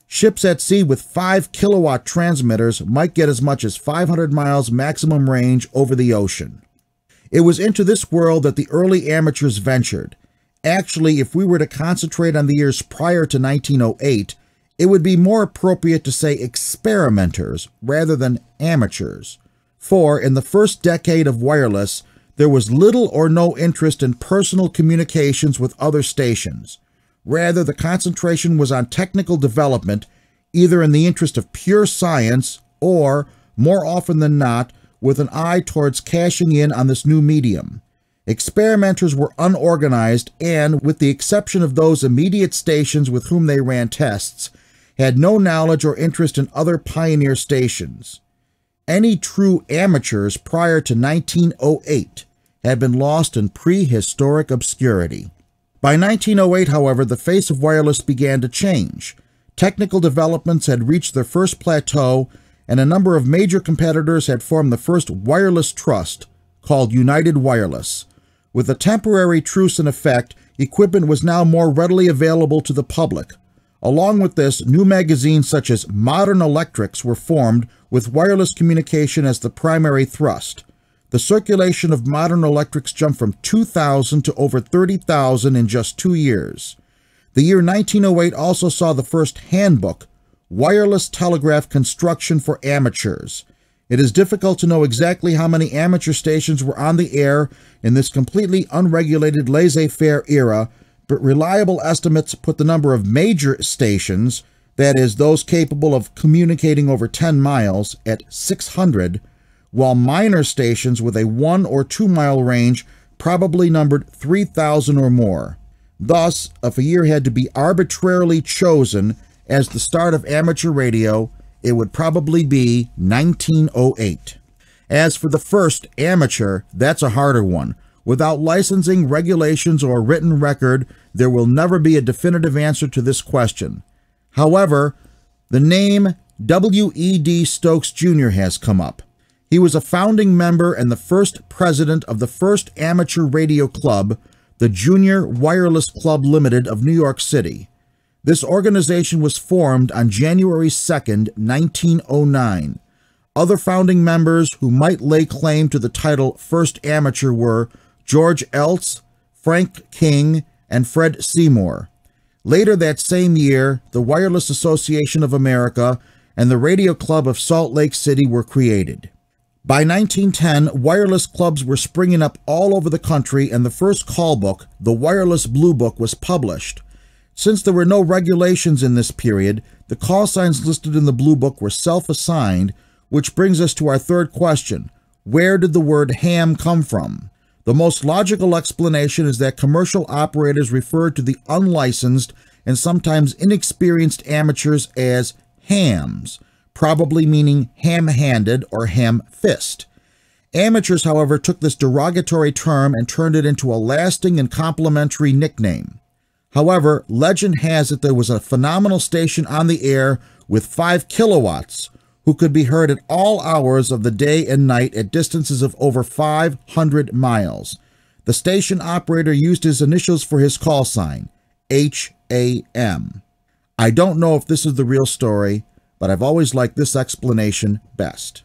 Speaker 12: Ships at sea with 5 kilowatt transmitters might get as much as 500 miles maximum range over the ocean. It was into this world that the early amateurs ventured, Actually, if we were to concentrate on the years prior to 1908, It would be more appropriate to say experimenters rather than amateurs, for in the first decade of wireless, there was little or no interest in personal communications with other stations. Rather, the concentration was on technical development, either in the interest of pure science or, more often than not, with an eye towards cashing in on this new medium. Experimenters were unorganized and, with the exception of those immediate stations with whom they ran tests, had no knowledge or interest in other pioneer stations. Any true amateurs prior to 1908 had been lost in prehistoric obscurity. By 1908, however, the face of wireless began to change. Technical developments had reached their first plateau, and a number of major competitors had formed the first wireless trust, called United Wireless. With a temporary truce in effect, equipment was now more readily available to the public. Along with this, new magazines such as Modern Electrics were formed with wireless communication as the primary thrust. The circulation of modern electrics jumped from 2,000 to over 30,000 in just two years. The year 1908 also saw the first handbook, Wireless Telegraph Construction for Amateurs. It is difficult to know exactly how many amateur stations were on the air in this completely unregulated laissez faire era, but reliable estimates put the number of major stations, that is, those capable of communicating over 10 miles, at 600 while minor stations with a one or two mile range probably numbered 3,000 or more. Thus, if a year had to be arbitrarily chosen as the start of amateur radio, it would probably be 1908. As for the first amateur, that's a harder one. Without licensing, regulations, or written record, there will never be a definitive answer to this question. However, the name W.E.D. Stokes Jr. has come up. He was a founding member and the first president of the first amateur radio club, the Junior Wireless Club Limited of New York City. This organization was formed on January 2, 1909. Other founding members who might lay claim to the title First Amateur were George Eltz, Frank King, and Fred Seymour. Later that same year, the Wireless Association of America and the Radio Club of Salt Lake City were created. By 1910, wireless clubs were springing up all over the country, and the first call book, the Wireless Blue Book, was published. Since there were no regulations in this period, the call signs listed in the Blue Book were self assigned, which brings us to our third question Where did the word ham come from? The most logical explanation is that commercial operators referred to the unlicensed and sometimes inexperienced amateurs as hams probably meaning ham handed or ham fist. Amateurs, however, took this derogatory term and turned it into a lasting and complimentary nickname. However, legend has it there was a phenomenal station on the air with 5 kilowatts who could be heard at all hours of the day and night at distances of over 500 miles. The station operator used his initials for his call sign, H-A-M. I don't know if this is the real story, but I've always liked this explanation best.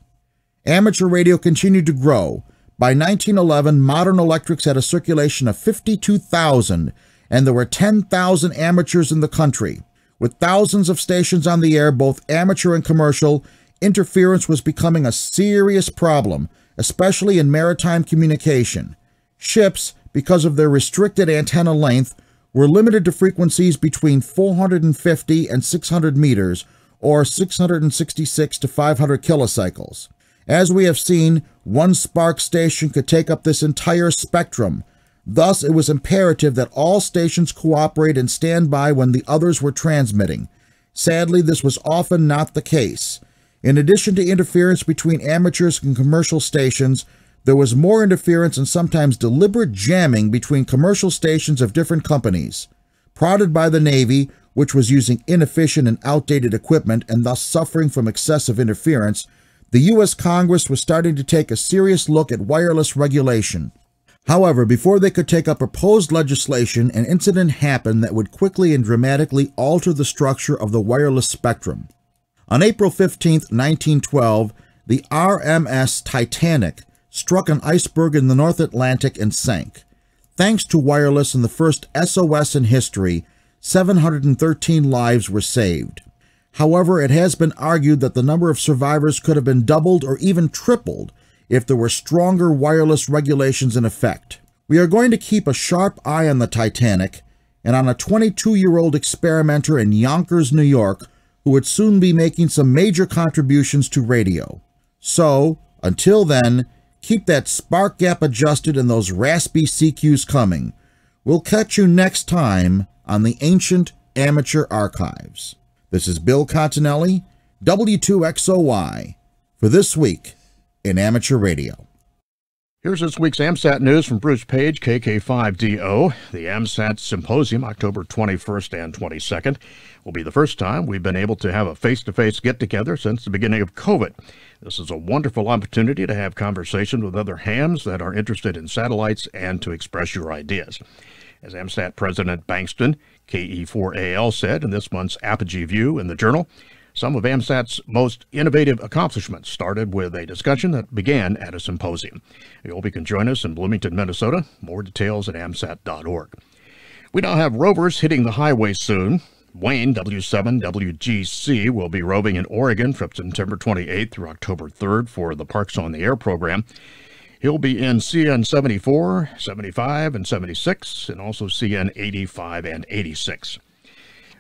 Speaker 12: Amateur radio continued to grow. By 1911, Modern Electrics had a circulation of 52,000, and there were 10,000 amateurs in the country. With thousands of stations on the air, both amateur and commercial, interference was becoming a serious problem, especially in maritime communication. Ships, because of their restricted antenna length, were limited to frequencies between 450 and 600 meters, or 666 to 500 kilocycles. As we have seen, one spark station could take up this entire spectrum. Thus, it was imperative that all stations cooperate and stand by when the others were transmitting. Sadly, this was often not the case. In addition to interference between amateurs and commercial stations, there was more interference and sometimes deliberate jamming between commercial stations of different companies. Prodded by the Navy, which was using inefficient and outdated equipment and thus suffering from excessive interference, the U.S. Congress was starting to take a serious look at wireless regulation. However, before they could take up proposed legislation, an incident happened that would quickly and dramatically alter the structure of the wireless spectrum. On April 15, 1912, the RMS Titanic struck an iceberg in the North Atlantic and sank. Thanks to wireless and the first SOS in history, 713 lives were saved. However, it has been argued that the number of survivors could have been doubled or even tripled if there were stronger wireless regulations in effect. We are going to keep a sharp eye on the Titanic and on a 22 year old experimenter in Yonkers, New York, who would soon be making some major contributions to radio. So, until then, keep that spark gap adjusted and those raspy CQs coming. We'll catch you next time on the Ancient Amateur Archives. This is Bill Continelli, W2XOY, for this week in amateur radio.
Speaker 7: Here's this week's AMSAT news from Bruce Paige, KK5DO. The AMSAT Symposium, October 21st and 22nd, will be the first time we've been able to have a face to face get together since the beginning of COVID. This is a wonderful opportunity to have conversations with other hams that are interested in satellites and to express your ideas. As AMSAT President Bankston, KE4AL, said in this month's Apogee View in the Journal, some of AMSAT's most innovative accomplishments started with a discussion that began at a symposium. We hope you can join us in Bloomington, Minnesota. More details at amsat.org. We now have rovers hitting the highway soon. Wayne W7WGC will be roving in Oregon from September 28th through October 3rd for the Parks on the Air program. He'll be in CN 74, 75, and 76, and also CN 85 and 86.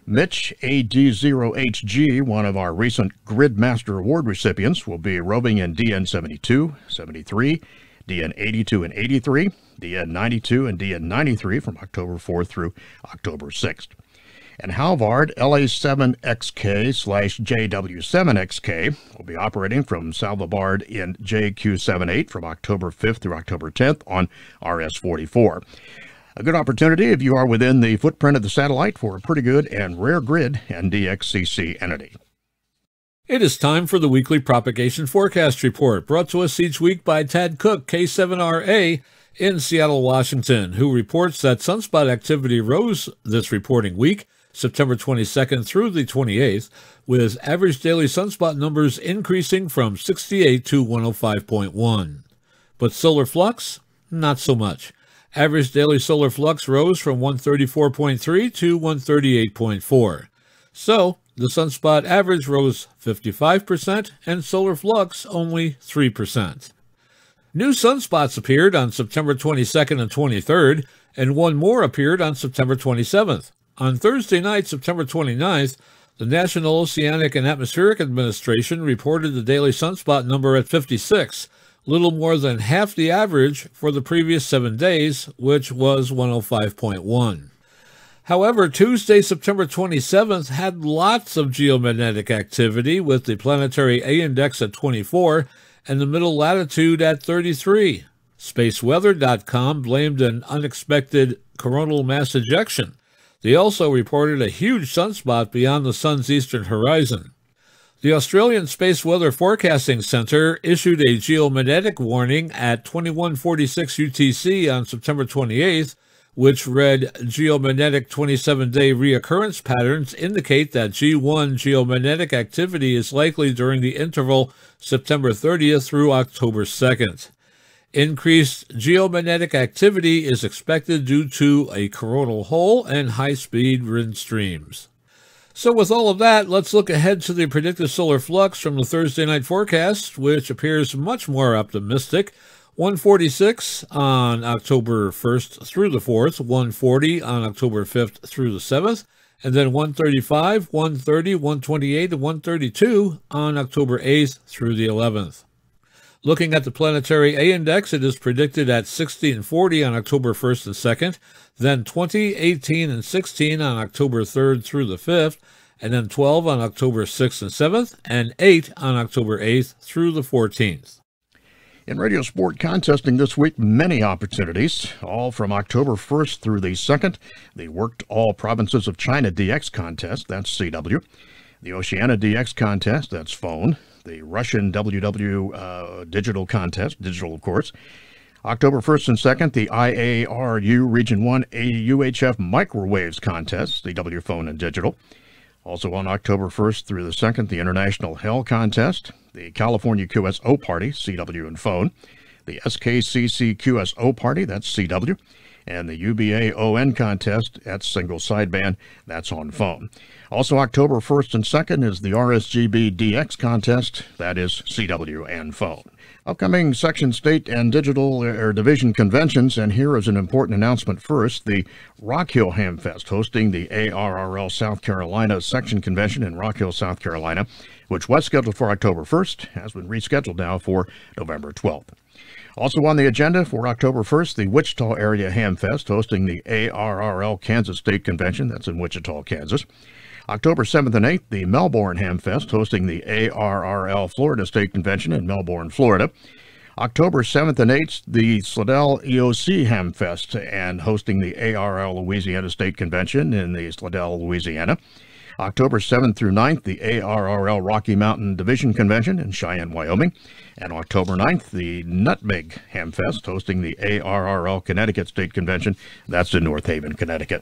Speaker 7: Mitch AD0HG, one of our recent Gridmaster Award recipients, will be roving in DN 72, 73, DN 82 and 83, DN 92 and DN 93 from October 4th through October 6th. And Halvard LA7XK slash JW7XK will be operating from Svalbard in JQ78 from October 5th through October 10th on RS44. A good opportunity if you are within the footprint of the satellite for a pretty good and rare grid and DXCC entity.
Speaker 1: It is time for the weekly propagation forecast report brought to us each week by Tad Cook, K7RA, in Seattle, Washington, who reports that sunspot activity rose this reporting week, September 22nd through the 28th, with average daily sunspot numbers increasing from 68 to 105.1. But solar flux? Not so much. Average daily solar flux rose from 134.3 to 138.4. So, the sunspot average rose 55% and solar flux only 3%. New sunspots appeared on September 22nd and 23rd, and one more appeared on September 27th. On Thursday night, September 29th, the National Oceanic and Atmospheric Administration reported the daily sunspot number at 56, little more than half the average for the previous seven days, which was 105.1. However, Tuesday, September 27th, had lots of geomagnetic activity with the planetary A index at 24 and the middle latitude at 33. SpaceWeather.com blamed an unexpected coronal mass ejection. They also reported a huge sunspot beyond the sun's eastern horizon. The Australian Space Weather Forecasting Centre issued a geomagnetic warning at 2146 UTC on September 28th, which read Geomagnetic 27 day reoccurrence patterns indicate that G1 geomagnetic activity is likely during the interval September 30th through October 2nd. Increased geomagnetic activity is expected due to a coronal hole and high speed wind streams. So, with all of that, let's look ahead to the predicted solar flux from the Thursday night forecast, which appears much more optimistic. 146 on October 1st through the 4th, 140 on October 5th through the 7th, and then 135, 130, 128, and 132 on October 8th through the 11th. Looking at the planetary A index, it is predicted at 60 and 40 on October 1st and 2nd, then 20, 18, and 16 on October 3rd through the 5th, and then 12 on October 6th and 7th, and 8 on October 8th through the 14th.
Speaker 7: In radio sport contesting this week, many opportunities, all from October 1st through the 2nd. The Worked All Provinces of China DX contest, that's CW. The Oceania DX contest, that's phone. The Russian WW uh, digital contest, digital of course. October 1st and 2nd, the IARU Region 1 AUHF Microwaves Contest, the W Phone and Digital. Also on October 1st through the 2nd, the International Hell Contest, the California QSO Party, CW and Phone, the SKCC QSO Party, that's CW, and the UBA ON contest at single sideband. That's on phone. Also, October 1st and 2nd is the RSGB DX contest. That is CW and phone. Upcoming section, state, and digital uh, or division conventions, and here is an important announcement first. The Rock Hill Hamfest, hosting the ARRL South Carolina section convention in Rock Hill, South Carolina, which was scheduled for October 1st, has been rescheduled now for November 12th. Also on the agenda for October 1st, the Wichita Area Hamfest, hosting the ARRL Kansas State Convention. That's in Wichita, Kansas. October 7th and 8th, the Melbourne Hamfest, hosting the ARRL Florida State Convention in Melbourne, Florida. October 7th and 8th, the Slidell EOC Hamfest, and hosting the ARRL Louisiana State Convention in the Slidell, Louisiana. October 7th through 9th, the ARRL Rocky Mountain Division Convention in Cheyenne, Wyoming. And October 9th, the Nutmeg Hamfest, hosting the ARRL Connecticut State Convention. That's in North Haven, Connecticut.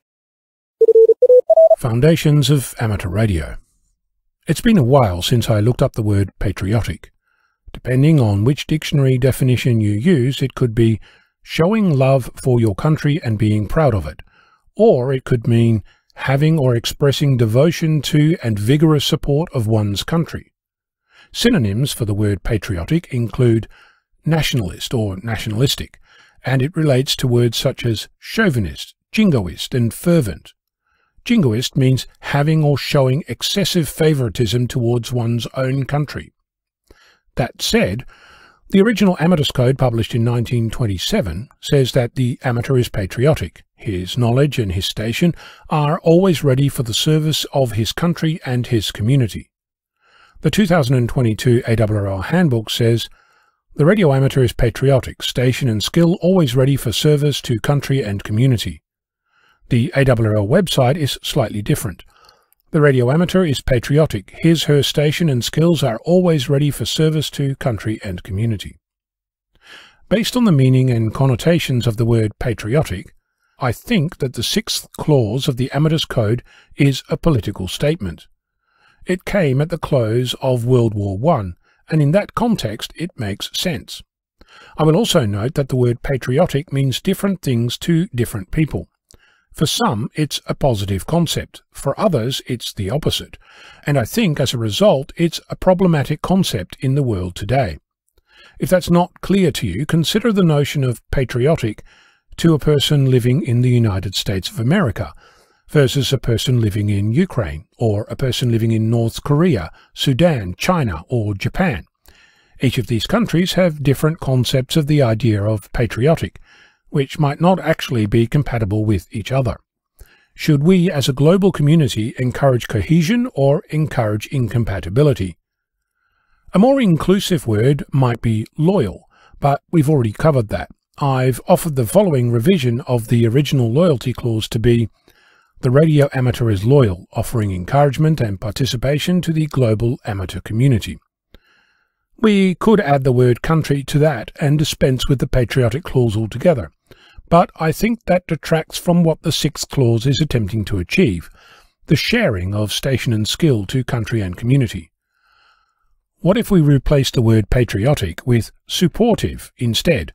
Speaker 13: Foundations of Amateur Radio. It's been a while since I looked up the word patriotic. Depending on which dictionary definition you use, it could be showing love for your country and being proud of it, or it could mean having or expressing devotion to and vigorous support of one's country. Synonyms for the word patriotic include nationalist or nationalistic, and it relates to words such as chauvinist, jingoist, and fervent. Jingoist means having or showing excessive favoritism towards one's own country. That said, the original Amateur's Code published in 1927 says that the amateur is patriotic. His knowledge and his station are always ready for the service of his country and his community. The 2022 ARRL Handbook says, The radio amateur is patriotic, station and skill always ready for service to country and community. The ARRL website is slightly different. The radio amateur is patriotic. His, her station and skills are always ready for service to country and community. Based on the meaning and connotations of the word patriotic, I think that the sixth clause of the Amateur's Code is a political statement. It came at the close of World War I, and in that context it makes sense. I will also note that the word patriotic means different things to different people. For some, it's a positive concept. For others, it's the opposite. And I think, as a result, it's a problematic concept in the world today. If that's not clear to you, consider the notion of patriotic to a person living in the United States of America versus a person living in Ukraine or a person living in North Korea, Sudan, China, or Japan. Each of these countries have different concepts of the idea of patriotic, which might not actually be compatible with each other. Should we as a global community encourage cohesion or encourage incompatibility? A more inclusive word might be loyal, but we've already covered that. I've offered the following revision of the original loyalty clause to be the radio amateur is loyal, offering encouragement and participation to the global amateur community. We could add the word country to that and dispense with the patriotic clause altogether but I think that detracts from what the sixth clause is attempting to achieve, the sharing of station and skill to country and community. What if we replace the word patriotic with supportive instead?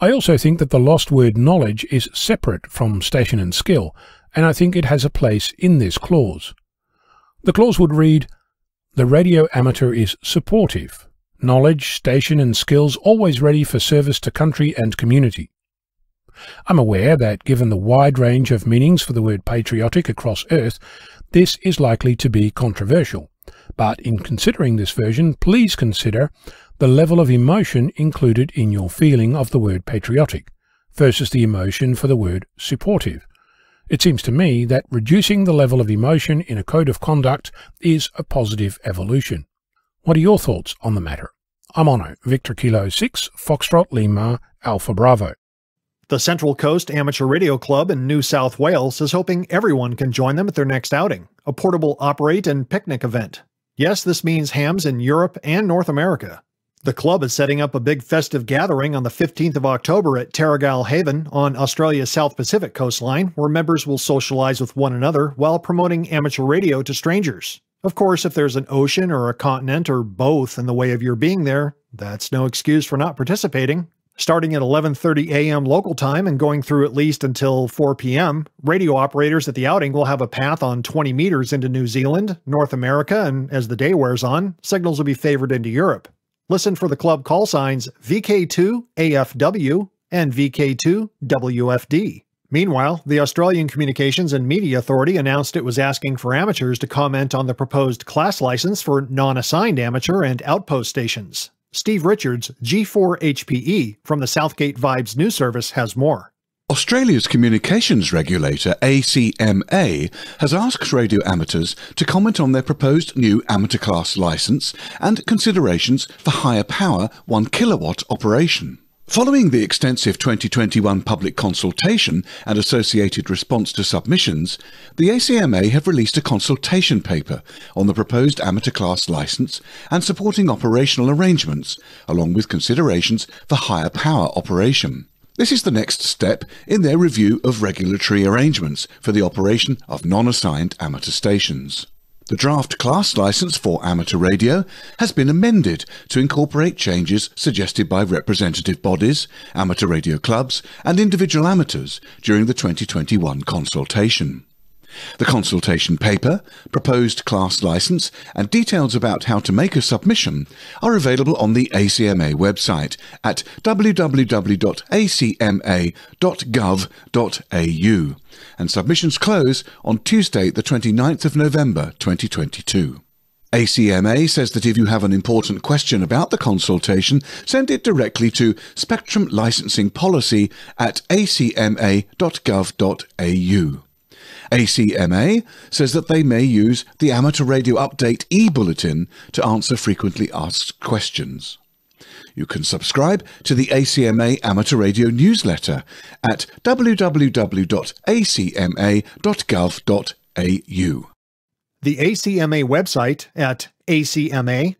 Speaker 13: I also think that the lost word knowledge is separate from station and skill, and I think it has a place in this clause. The clause would read, The radio amateur is supportive, knowledge, station and skills always ready for service to country and community. I'm aware that given the wide range of meanings for the word patriotic across Earth, this is likely to be controversial. But in considering this version, please consider the level of emotion included in your feeling of the word patriotic versus the emotion for the word supportive. It seems to me that reducing the level of emotion in a code of conduct is a positive evolution. What are your thoughts on the matter? I'm Onno, Victor Kilo 6, Foxtrot Lima, Alpha Bravo.
Speaker 2: The Central Coast Amateur Radio Club in New South Wales is hoping everyone can join them at their next outing, a portable operate and picnic event. Yes, this means hams in Europe and North America. The club is setting up a big festive gathering on the 15th of October at Terrigal Haven on Australia's South Pacific coastline, where members will socialize with one another while promoting amateur radio to strangers. Of course, if there's an ocean or a continent or both in the way of your being there, that's no excuse for not participating. Starting at 11:30 a.m. local time and going through at least until 4 p.m., radio operators at the outing will have a path on 20 meters into New Zealand, North America, and as the day wears on, signals will be favored into Europe. Listen for the club call signs VK2AFW and VK2WFD. Meanwhile, the Australian Communications and Media Authority announced it was asking for amateurs to comment on the proposed class license for non assigned amateur and outpost stations. Steve Richards, G4HPE from the Southgate Vibes News Service, has more.
Speaker 8: Australia's communications regulator, ACMA, has asked radio amateurs to comment on their proposed new amateur class licence and considerations for higher power 1 kilowatt operation. Following the extensive 2021 public consultation and associated response to submissions, the ACMA have released a consultation paper on the proposed amateur class licence and supporting operational arrangements, along with considerations for higher power operation. This is the next step in their review of regulatory arrangements for the operation of non-assigned amateur stations. The draft class license for amateur radio has been amended to incorporate changes suggested by representative bodies, amateur radio clubs, and individual amateurs during the 2021 consultation. The consultation paper, proposed class license, and details about how to make a submission are available on the ACMA website at www.acma.gov.au, and submissions close on Tuesday, the 29th of November 2022. ACMA says that if you have an important question about the consultation, send it directly to Spectrum Licensing Policy at acma.gov.au. ACMA says that they may use the Amateur Radio Update e-bulletin to answer frequently asked questions. You can subscribe to the ACMA Amateur Radio newsletter at www.acma.gov.au.
Speaker 2: The ACMA website at acma.gov.au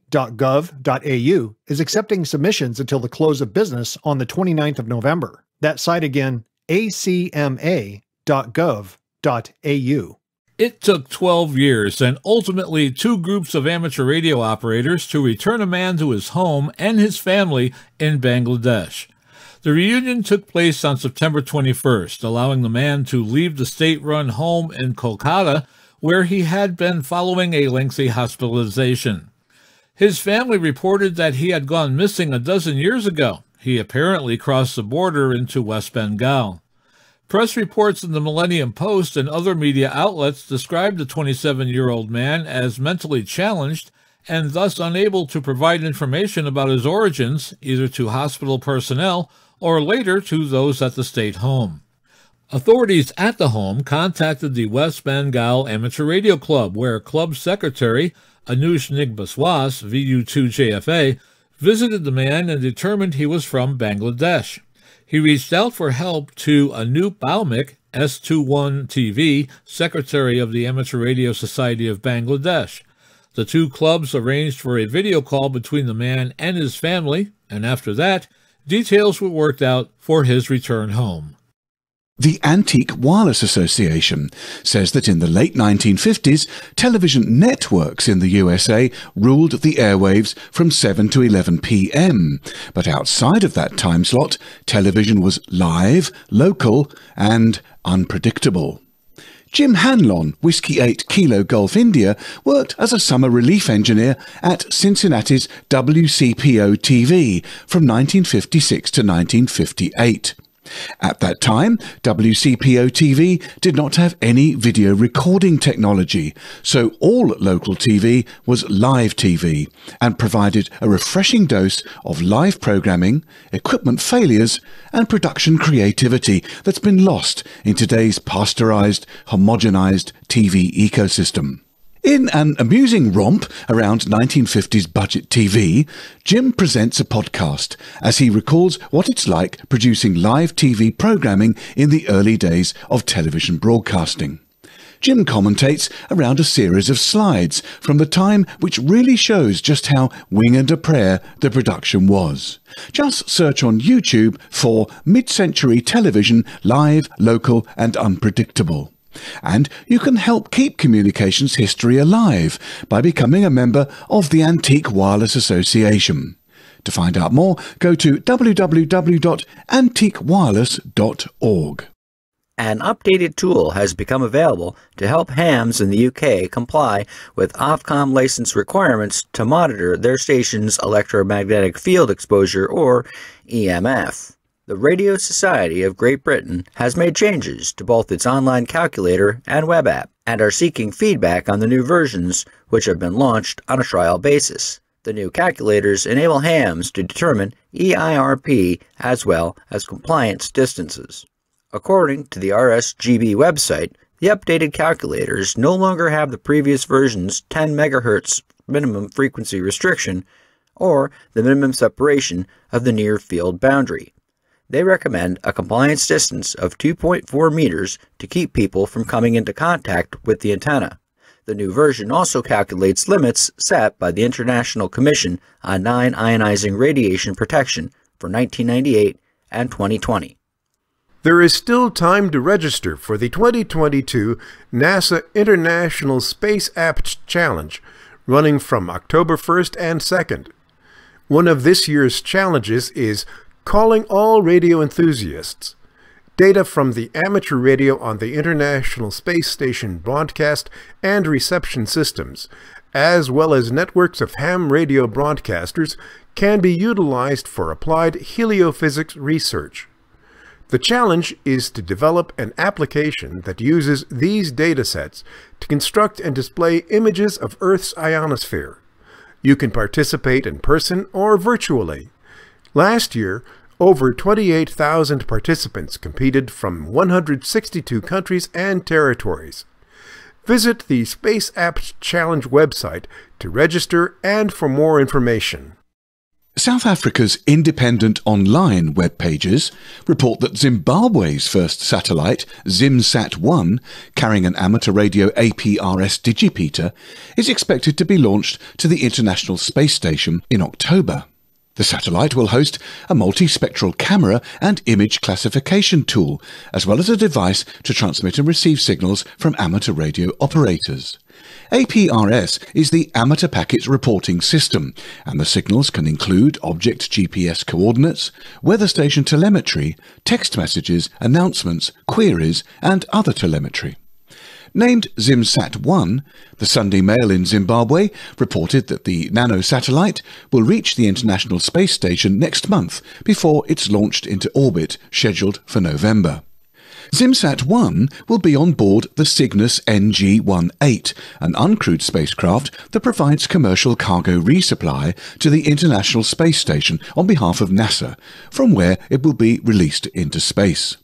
Speaker 2: is accepting submissions until the close of business on the 29th of November. That site again, acma.gov.au.
Speaker 1: It took 12 years and ultimately two groups of amateur radio operators to return a man to his home and his family in Bangladesh. The reunion took place on September 21st, allowing the man to leave the state run home in Kolkata where he had been following a lengthy hospitalization. His family reported that he had gone missing a dozen years ago. He apparently crossed the border into West Bengal. Press reports in the Millennium Post and other media outlets described the 27 year old man as mentally challenged and thus unable to provide information about his origins either to hospital personnel or later to those at the state home. Authorities at the home contacted the West Bengal Amateur Radio Club, where club secretary Anush Nigbaswas, VU2JFA, visited the man and determined he was from Bangladesh. He reached out for help to Anup Baumik, S21 TV, secretary of the Amateur Radio Society of Bangladesh. The two clubs arranged for a video call between the man and his family, and after that, details were worked out for his return home.
Speaker 8: The Antique Wireless Association says that in the late 1950s, television networks in the USA ruled the airwaves from 7 to 11 p.m. But outside of that time slot, television was live, local, and unpredictable. Jim Hanlon, Whiskey 8 Kilo Golf India, worked as a summer relief engineer at Cincinnati's WCPO TV from 1956 to 1958. At that time, WCPO TV did not have any video recording technology, so all local TV was live TV and provided a refreshing dose of live programming, equipment failures, and production creativity that's been lost in today's pasteurized, homogenized TV ecosystem. In an amusing romp around 1950s budget TV, Jim presents a podcast as he recalls what it's like producing live TV programming in the early days of television broadcasting. Jim commentates around a series of slides from the time which really shows just how wing and a prayer the production was. Just search on YouTube for mid-century television live, local and unpredictable. And you can help keep communications history alive by becoming a member of the Antique Wireless Association. To find out more, go to www.antiquewireless.org.
Speaker 6: An updated tool has become available to help hams in the UK comply with Ofcom license requirements to monitor their station's electromagnetic field exposure or EMF. The Radio Society of Great Britain has made changes to both its online calculator and web app and are seeking feedback on the new versions, which have been launched on a trial basis. The new calculators enable hams to determine EIRP as well as compliance distances. According to the RSGB website, the updated calculators no longer have the previous version's 10 MHz minimum frequency restriction or the minimum separation of the near field boundary. They recommend a compliance distance of 2.4 meters to keep people from coming into contact with the antenna. The new version also calculates limits set by the International Commission on Non Ionizing Radiation Protection for 1998 and 2020.
Speaker 3: There is still time to register for the 2022 NASA International Space Apps Challenge, running from October 1st and 2nd. One of this year's challenges is Calling All Radio Enthusiasts. Data from the amateur radio on the International Space Station broadcast and reception systems, as well as networks of ham radio broadcasters, can be utilized for applied heliophysics research. The challenge is to develop an application that uses these datasets to construct and display images of Earth's ionosphere. You can participate in person or virtually. Last year, over 28,000 participants competed from 162 countries and territories. Visit the Space Apps Challenge website to register and for more information.
Speaker 8: South Africa's independent online web pages report that Zimbabwe's first satellite, ZimSat-1, carrying an amateur radio APRS digipeater, is expected to be launched to the International Space Station in October. The satellite will host a multispectral camera and image classification tool, as well as a device to transmit and receive signals from amateur radio operators. APRS is the Amateur Packets Reporting System, and the signals can include object GPS coordinates, weather station telemetry, text messages, announcements, queries, and other telemetry. Named ZimSat-1, the Sunday Mail in Zimbabwe reported that the nano satellite will reach the International Space Station next month before it's launched into orbit, scheduled for November. ZimSat-1 will be on board the Cygnus NG-18, an uncrewed spacecraft that provides commercial cargo resupply to the International Space Station on behalf of NASA, from where it will be released into space.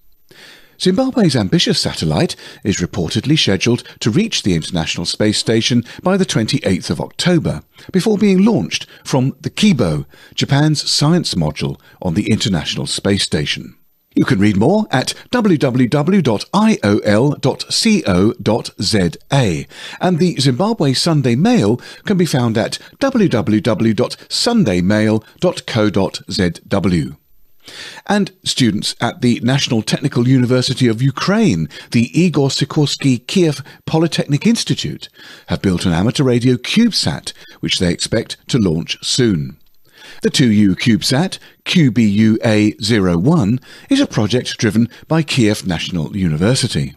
Speaker 8: Zimbabwe's ambitious satellite is reportedly scheduled to reach the International Space Station by the 28th of October, before being launched from the Kibo, Japan's science module on the International Space Station. You can read more at www.iol.co.za, and the Zimbabwe Sunday Mail can be found at www.sundaymail.co.zw. And students at the National Technical University of Ukraine, the Igor Sikorsky Kiev Polytechnic Institute, have built an amateur radio CubeSat, which they expect to launch soon. The 2U CubeSat, QBUA-01, is a project driven by Kiev National University.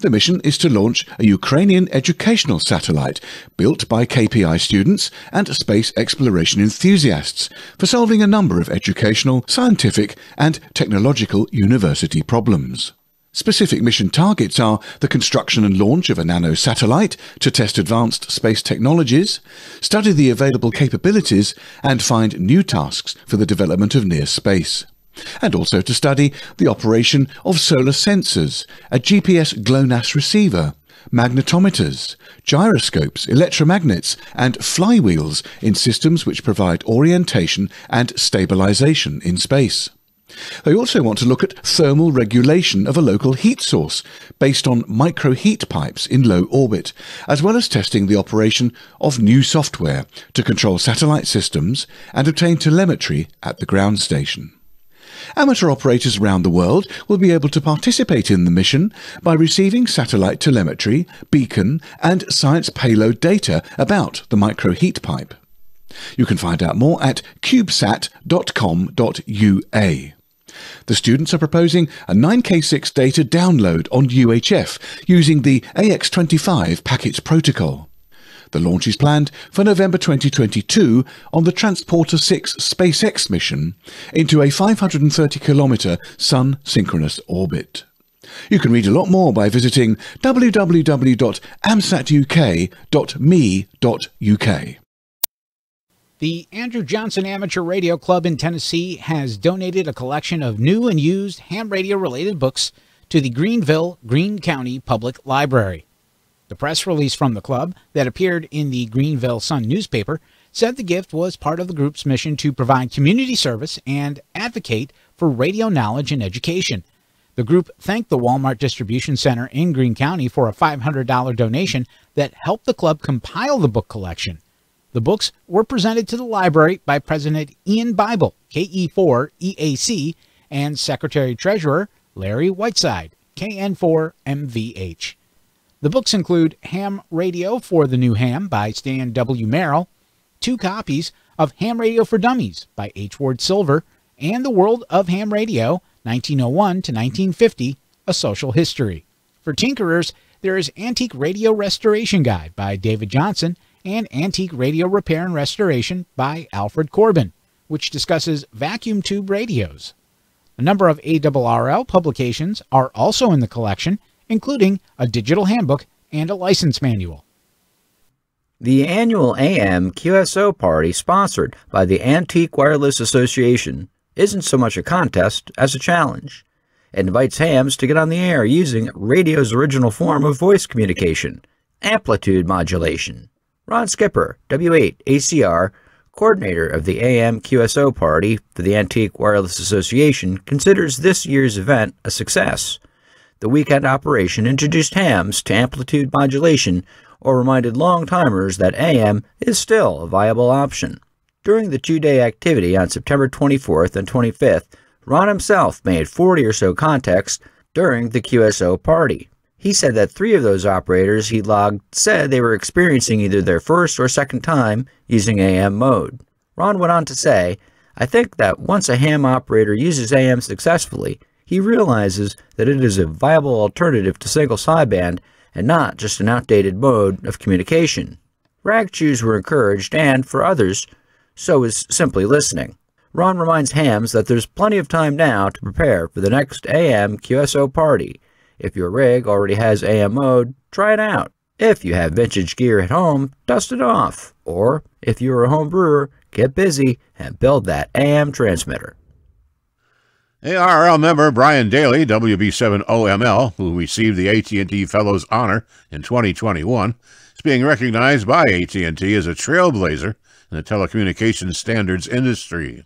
Speaker 8: The mission is to launch a Ukrainian educational satellite built by KPI students and space exploration enthusiasts for solving a number of educational, scientific, and technological university problems. Specific mission targets are the construction and launch of a nano satellite to test advanced space technologies, study the available capabilities, and find new tasks for the development of near space. And also to study the operation of solar sensors, a GPS GLONASS receiver, magnetometers, gyroscopes, electromagnets, and flywheels in systems which provide orientation and stabilization in space. They also want to look at thermal regulation of a local heat source based on microheat pipes in low orbit, as well as testing the operation of new software to control satellite systems and obtain telemetry at the ground station. Amateur operators around the world will be able to participate in the mission by receiving satellite telemetry, beacon, and science payload data about the microheat pipe. You can find out more at cubesat.com.ua. The students are proposing a 9K6 data download on UHF using the AX25 packets protocol. The launch is planned for November 2022 on the Transporter 6 SpaceX mission into a 530 kilometer Sun synchronous orbit. You can read a lot more by visiting www.amsatuk.me.uk.
Speaker 5: The Andrew Johnson Amateur Radio Club in Tennessee has donated a collection of new and used ham radio related books to the Greeneville, Greene County Public Library. The press release from the club that appeared in the Greeneville Sun newspaper said the gift was part of the group's mission to provide community service and advocate for radio knowledge and education. The group thanked the Walmart Distribution Center in Greene County for a $500 donation that helped the club compile the book collection. The books were presented to the library by President Ian Bible, KE4EAC, and Secretary Treasurer Larry Whiteside, KN4MVH. The books include Ham Radio for the New Ham by Stan W. Merrill, two copies of Ham Radio for Dummies by H. Ward Silver, and The World of Ham Radio, 1901 to 1950, A Social History. For tinkerers, there is Antique Radio Restoration Guide by David Johnson and Antique Radio Repair and Restoration by Alfred Corbin, which discusses vacuum tube radios. A number of ARRL publications are also in the collection, including a digital handbook and a license manual.
Speaker 6: The annual AM QSO party, sponsored by the Antique Wireless Association, isn't so much a contest as a challenge. It invites hams to get on the air using radio's original form of voice communication, amplitude modulation. Ron Skipper, W8ACR, coordinator of the AM QSO party for the Antique Wireless Association, considers this year's event a success. The weekend operation introduced hams to amplitude modulation or reminded long timers that AM is still a viable option. During the two day activity on September 24th and 25th, Ron himself made 40 or so contacts during the QSO party. He said that three of those operators he logged said they were experiencing either their first or second time using AM mode. Ron went on to say, I think that once a ham operator uses AM successfully, he realizes that it is a viable alternative to single sideband and not just an outdated mode of communication. Rag chews were encouraged, and for others, so is simply listening. Ron reminds hams that there's plenty of time now to prepare for the next AM QSO party if your rig already has AM mode, try it out. If you have vintage gear at home, dust it off. Or, if you're a home brewer, get busy and build that AM transmitter.
Speaker 4: ARRL member Brian Daly, WB7OML, who received the AT&T Fellows Honor in 2021, is being recognized by AT&T as a trailblazer in the telecommunications standards industry.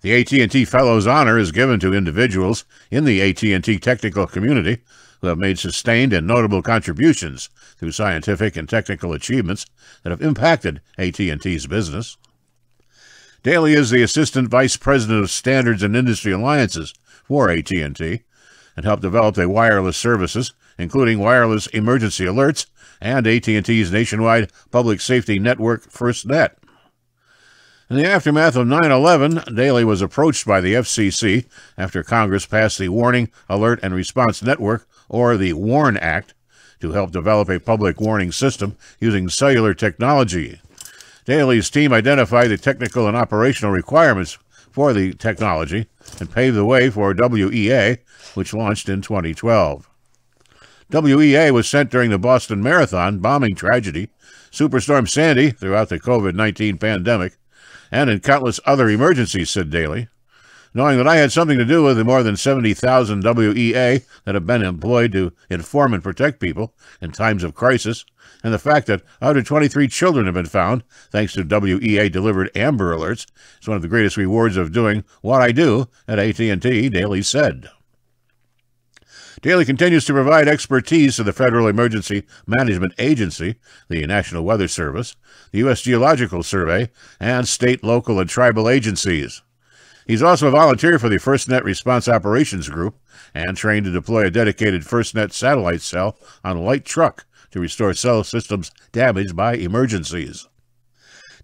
Speaker 4: The AT&T Fellows Honor is given to individuals in the AT&T technical community who have made sustained and notable contributions through scientific and technical achievements that have impacted AT&T's business. Daly is the Assistant Vice President of Standards and Industry Alliances for AT&T and helped develop their wireless services, including wireless emergency alerts and AT&T's nationwide public safety network FirstNet. In the aftermath of 9 11, Daly was approached by the FCC after Congress passed the Warning, Alert, and Response Network, or the WARN Act, to help develop a public warning system using cellular technology. Daly's team identified the technical and operational requirements for the technology and paved the way for WEA, which launched in 2012. WEA was sent during the Boston Marathon bombing tragedy, Superstorm Sandy throughout the COVID 19 pandemic, and in countless other emergencies, said Daly. Knowing that I had something to do with the more than 70,000 WEA that have been employed to inform and protect people in times of crisis, and the fact that 123 children have been found thanks to WEA delivered Amber Alerts is one of the greatest rewards of doing what I do at AT&T, Daly said. Daly continues to provide expertise to the Federal Emergency Management Agency, the National Weather Service, the U.S. Geological Survey, and state, local, and tribal agencies. He's also a volunteer for the FirstNet Response Operations Group and trained to deploy a dedicated FirstNet satellite cell on a light truck to restore cell systems damaged by emergencies.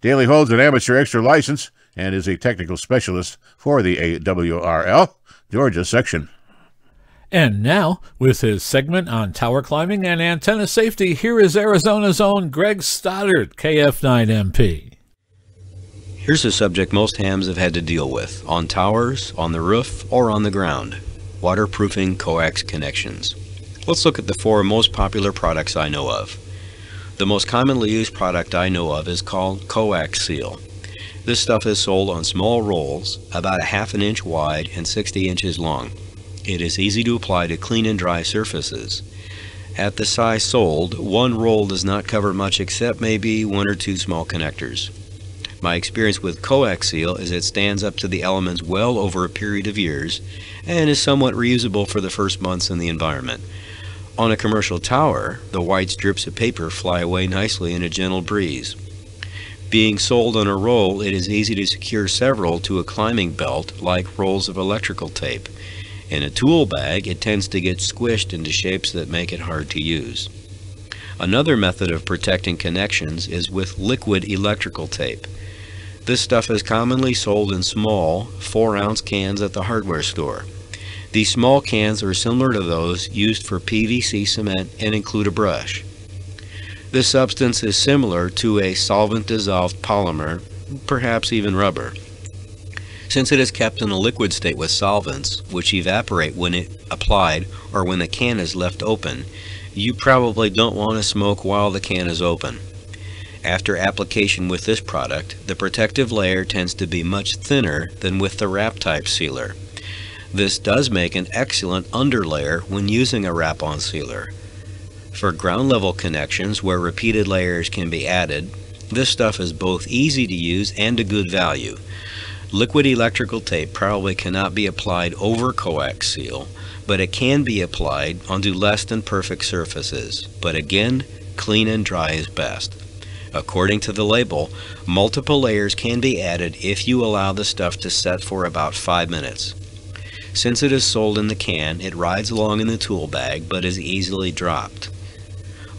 Speaker 4: Daly holds an amateur extra license and is a technical specialist for the ARRL Georgia section.
Speaker 1: And now, with his segment on tower climbing and antenna safety, here is Arizona's own Greg Stoddard, KF9MP.
Speaker 14: Here's a subject most hams have had to deal with on towers, on the roof, or on the ground waterproofing coax connections. Let's look at the four most popular products I know of. The most commonly used product I know of is called Coax Seal. This stuff is sold on small rolls, about a half an inch wide and 60 inches long. It is easy to apply to clean and dry surfaces. At the size sold, one roll does not cover much except maybe one or two small connectors. My experience with coax seal is it stands up to the elements well over a period of years and is somewhat reusable for the first months in the environment. On a commercial tower, the white strips of paper fly away nicely in a gentle breeze. Being sold on a roll, it is easy to secure several to a climbing belt like rolls of electrical tape. In a tool bag, it tends to get squished into shapes that make it hard to use. Another method of protecting connections is with liquid electrical tape. This stuff is commonly sold in small, 4 ounce cans at the hardware store. These small cans are similar to those used for PVC cement and include a brush. This substance is similar to a solvent dissolved polymer, perhaps even rubber. Since it is kept in a liquid state with solvents, which evaporate when it applied or when the can is left open, you probably don't want to smoke while the can is open. After application with this product, the protective layer tends to be much thinner than with the wrap type sealer. This does make an excellent underlayer when using a wrap-on sealer. For ground level connections where repeated layers can be added, this stuff is both easy to use and a good value. Liquid electrical tape probably cannot be applied over coax seal, but it can be applied onto less than perfect surfaces. But again, clean and dry is best. According to the label, multiple layers can be added if you allow the stuff to set for about 5 minutes. Since it is sold in the can, it rides along in the tool bag but is easily dropped.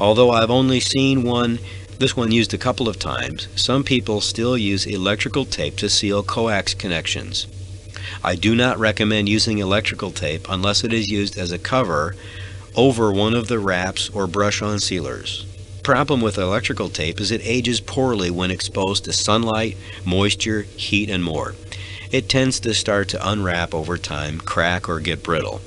Speaker 14: Although I've only seen one this one used a couple of times, some people still use electrical tape to seal coax connections. I do not recommend using electrical tape unless it is used as a cover over one of the wraps or brush-on sealers. Problem with electrical tape is it ages poorly when exposed to sunlight, moisture, heat, and more. It tends to start to unwrap over time, crack, or get brittle.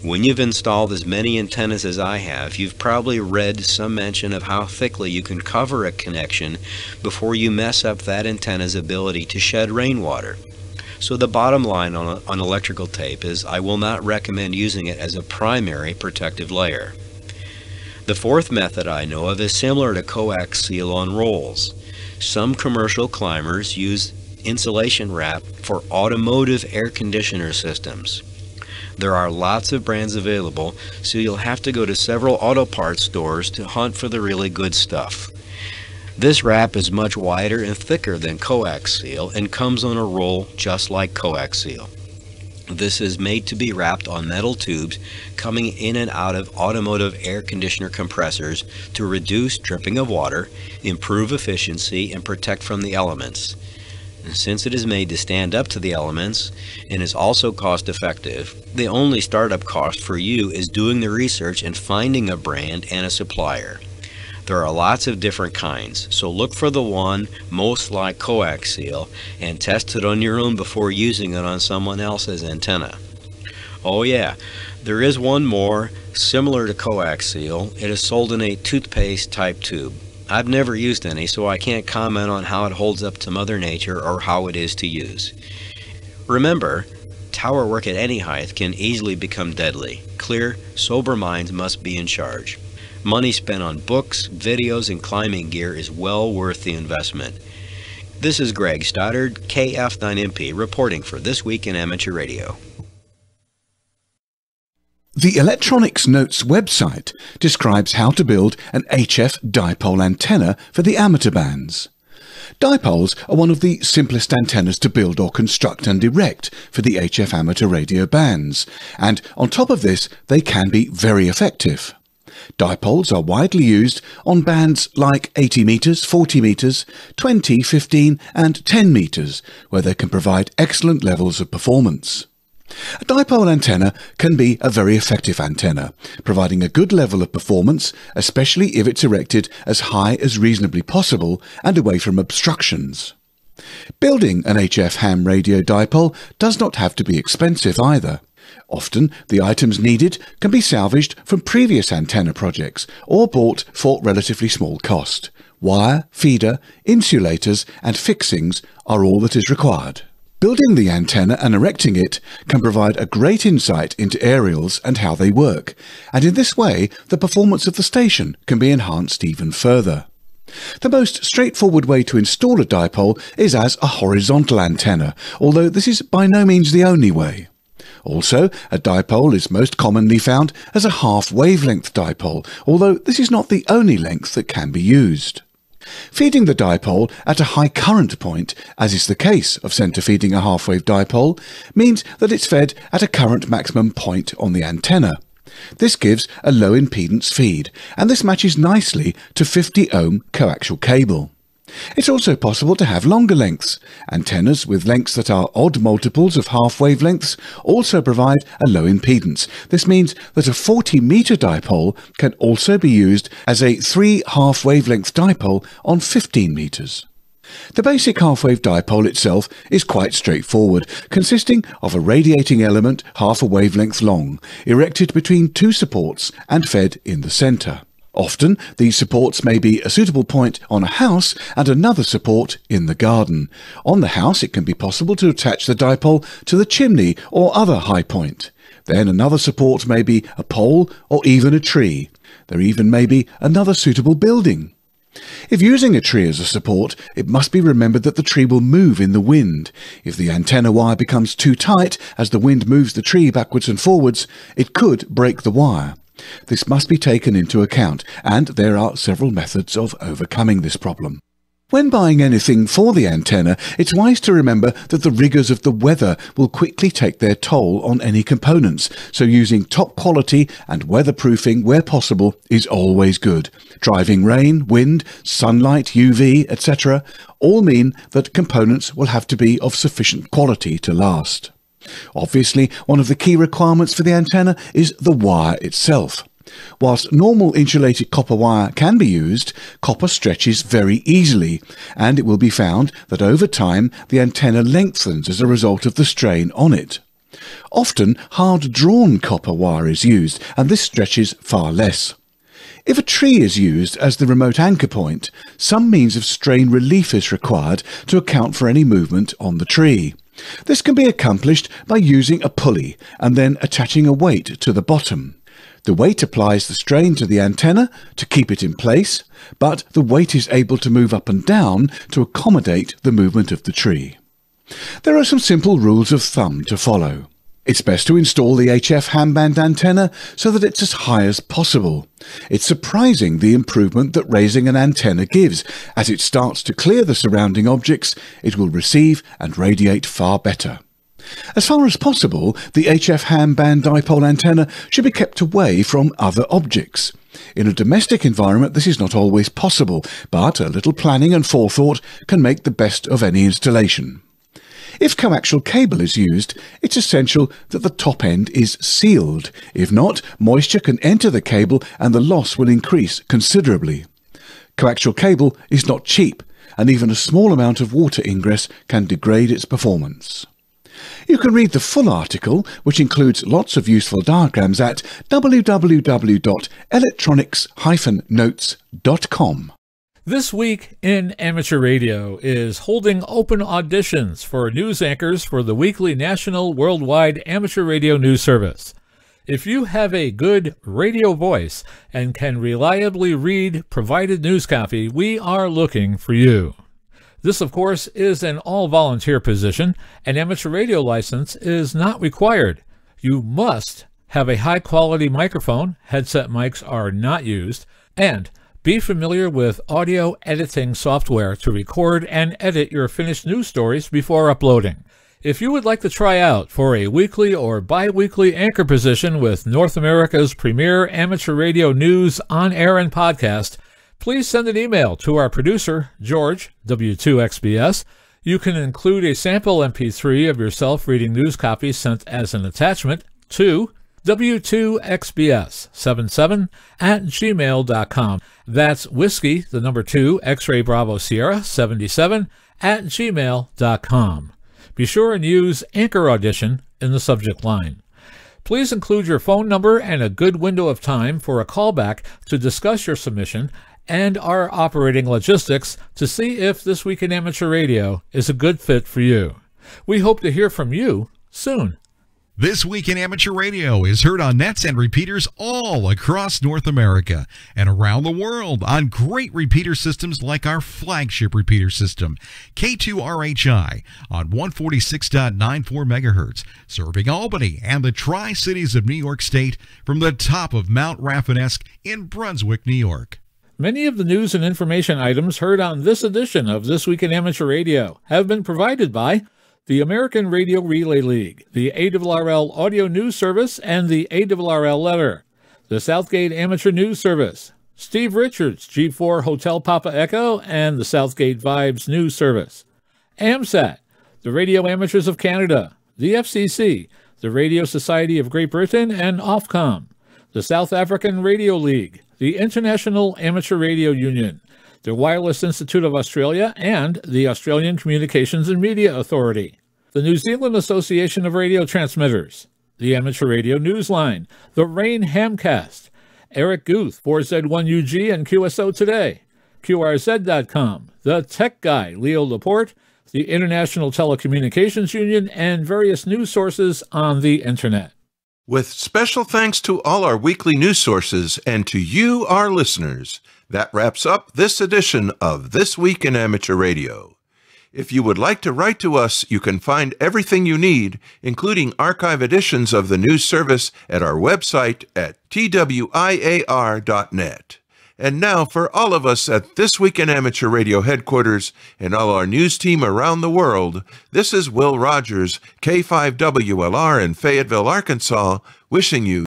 Speaker 14: When you've installed as many antennas as I have, you've probably read some mention of how thickly you can cover a connection before you mess up that antenna's ability to shed rainwater. So the bottom line on, on electrical tape is I will not recommend using it as a primary protective layer. The fourth method I know of is similar to coax seal on rolls. Some commercial climbers use insulation wrap for automotive air conditioner systems. There are lots of brands available, so you'll have to go to several auto parts stores to hunt for the really good stuff. This wrap is much wider and thicker than coax seal and comes on a roll just like coax seal. This is made to be wrapped on metal tubes coming in and out of automotive air conditioner compressors to reduce dripping of water, improve efficiency, and protect from the elements. Since it is made to stand up to the elements and is also cost effective, the only startup cost for you is doing the research and finding a brand and a supplier. There are lots of different kinds, so look for the one most like coax seal and test it on your own before using it on someone else's antenna. Oh yeah, there is one more similar to coax seal. It is sold in a toothpaste type tube. I've never used any, so I can't comment on how it holds up to Mother Nature or how it is to use. Remember, tower work at any height can easily become deadly. Clear, sober minds must be in charge. Money spent on books, videos, and climbing gear is well worth the investment. This is Greg Stoddard, KF9MP, reporting for This Week in Amateur Radio.
Speaker 8: The Electronics Notes website describes how to build an HF dipole antenna for the amateur bands. Dipoles are one of the simplest antennas to build or construct and erect for the HF amateur radio bands, and on top of this, they can be very effective. Dipoles are widely used on bands like 80 metres, 40 metres, 20, 15 and 10 metres, where they can provide excellent levels of performance. A dipole antenna can be a very effective antenna, providing a good level of performance, especially if it's erected as high as reasonably possible and away from obstructions. Building an HF ham radio dipole does not have to be expensive either. Often, the items needed can be salvaged from previous antenna projects or bought for relatively small cost. Wire, feeder, insulators, and fixings are all that is required. Building the antenna and erecting it can provide a great insight into aerials and how they work, and in this way the performance of the station can be enhanced even further. The most straightforward way to install a dipole is as a horizontal antenna, although this is by no means the only way. Also, a dipole is most commonly found as a half wavelength dipole, although this is not the only length that can be used. Feeding the dipole at a high current point, as is the case of centre feeding a half wave dipole, means that it's fed at a current maximum point on the antenna. This gives a low impedance feed, and this matches nicely to 50 ohm coaxial cable. It's also possible to have longer lengths. Antennas with lengths that are odd multiples of half wavelengths also provide a low impedance. This means that a 40 meter dipole can also be used as a 3 half wavelength dipole on 15 meters. The basic half-wave dipole itself is quite straightforward, consisting of a radiating element half a wavelength long, erected between two supports and fed in the centre. Often, these supports may be a suitable point on a house and another support in the garden. On the house, it can be possible to attach the dipole to the chimney or other high point. Then another support may be a pole or even a tree. There even may be another suitable building. If using a tree as a support, it must be remembered that the tree will move in the wind. If the antenna wire becomes too tight as the wind moves the tree backwards and forwards, it could break the wire. This must be taken into account, and there are several methods of overcoming this problem. When buying anything for the antenna, it's wise to remember that the rigours of the weather will quickly take their toll on any components, so using top quality and weatherproofing where possible is always good. Driving rain, wind, sunlight, UV, etc. all mean that components will have to be of sufficient quality to last. Obviously, one of the key requirements for the antenna is the wire itself. Whilst normal insulated copper wire can be used, copper stretches very easily, and it will be found that over time the antenna lengthens as a result of the strain on it. Often hard-drawn copper wire is used, and this stretches far less. If a tree is used as the remote anchor point, some means of strain relief is required to account for any movement on the tree. This can be accomplished by using a pulley and then attaching a weight to the bottom. The weight applies the strain to the antenna to keep it in place, but the weight is able to move up and down to accommodate the movement of the tree. There are some simple rules of thumb to follow. It's best to install the HF hamband antenna so that it's as high as possible. It's surprising the improvement that raising an antenna gives. As it starts to clear the surrounding objects, it will receive and radiate far better. As far as possible, the HF ham band dipole antenna should be kept away from other objects. In a domestic environment this is not always possible, but a little planning and forethought can make the best of any installation. If coaxial cable is used, it's essential that the top end is sealed. If not, moisture can enter the cable and the loss will increase considerably. Coaxial cable is not cheap, and even a small amount of water ingress can degrade its performance. You can read the full article, which includes lots of useful diagrams, at www.electronics-notes.com.
Speaker 1: This week in amateur radio is holding open auditions for news anchors for the weekly national worldwide amateur radio news service. If you have a good radio voice and can reliably read provided news copy, we are looking for you. This, of course, is an all volunteer position. An amateur radio license is not required. You must have a high quality microphone, headset mics are not used, and be familiar with audio editing software to record and edit your finished news stories before uploading. If you would like to try out for a weekly or bi weekly anchor position with North America's premier amateur radio news on air and podcast, please send an email to our producer, George, W2XBS. You can include a sample MP3 of yourself reading news copies sent as an attachment to W2XBS77 at gmail.com. That's whiskey, the number 2, X ray Bravo Sierra 77 at gmail.com. Be sure and use Anchor Audition in the subject line. Please include your phone number and a good window of time for a callback to discuss your submission and our operating logistics to see if This Week in Amateur Radio is a good fit for you. We hope to hear from you soon.
Speaker 15: This Week in Amateur Radio is heard on nets and repeaters all across North America and around the world on great repeater systems like our flagship repeater system, K2RHI, on 146.94 MHz, serving Albany and the Tri Cities of New York State from the top of Mount Raffinesque in Brunswick, New York.
Speaker 1: Many of the news and information items heard on this edition of This Week in Amateur Radio have been provided by the American Radio Relay League, the ARRL Audio News Service, and the ARRL Letter, the Southgate Amateur News Service, Steve Richards, G4 Hotel Papa Echo, and the Southgate Vibes News Service, AMSAT, the Radio Amateurs of Canada, the FCC, the Radio Society of Great Britain, and Ofcom, the South African Radio League, the International Amateur Radio Union, the Wireless Institute of Australia, and the Australian Communications and Media Authority, the New Zealand Association of Radio Transmitters, the Amateur Radio Newsline, the Rain Hamcast, Eric Guth, 4Z1UG and QSO Today, QRZ.com, the Tech Guy, Leo Laporte, the International Telecommunications Union, and various news sources on the Internet.
Speaker 16: With special thanks to all our weekly news sources and to you, our listeners, that wraps up this edition of This Week in Amateur Radio. If you would like to write to us, you can find everything you need, including archive editions of the news service, at our website at twiar.net. And now, for all of us at This Week in Amateur Radio headquarters and all our news team around the world, this is Will Rogers, K5WLR in Fayetteville, Arkansas, wishing you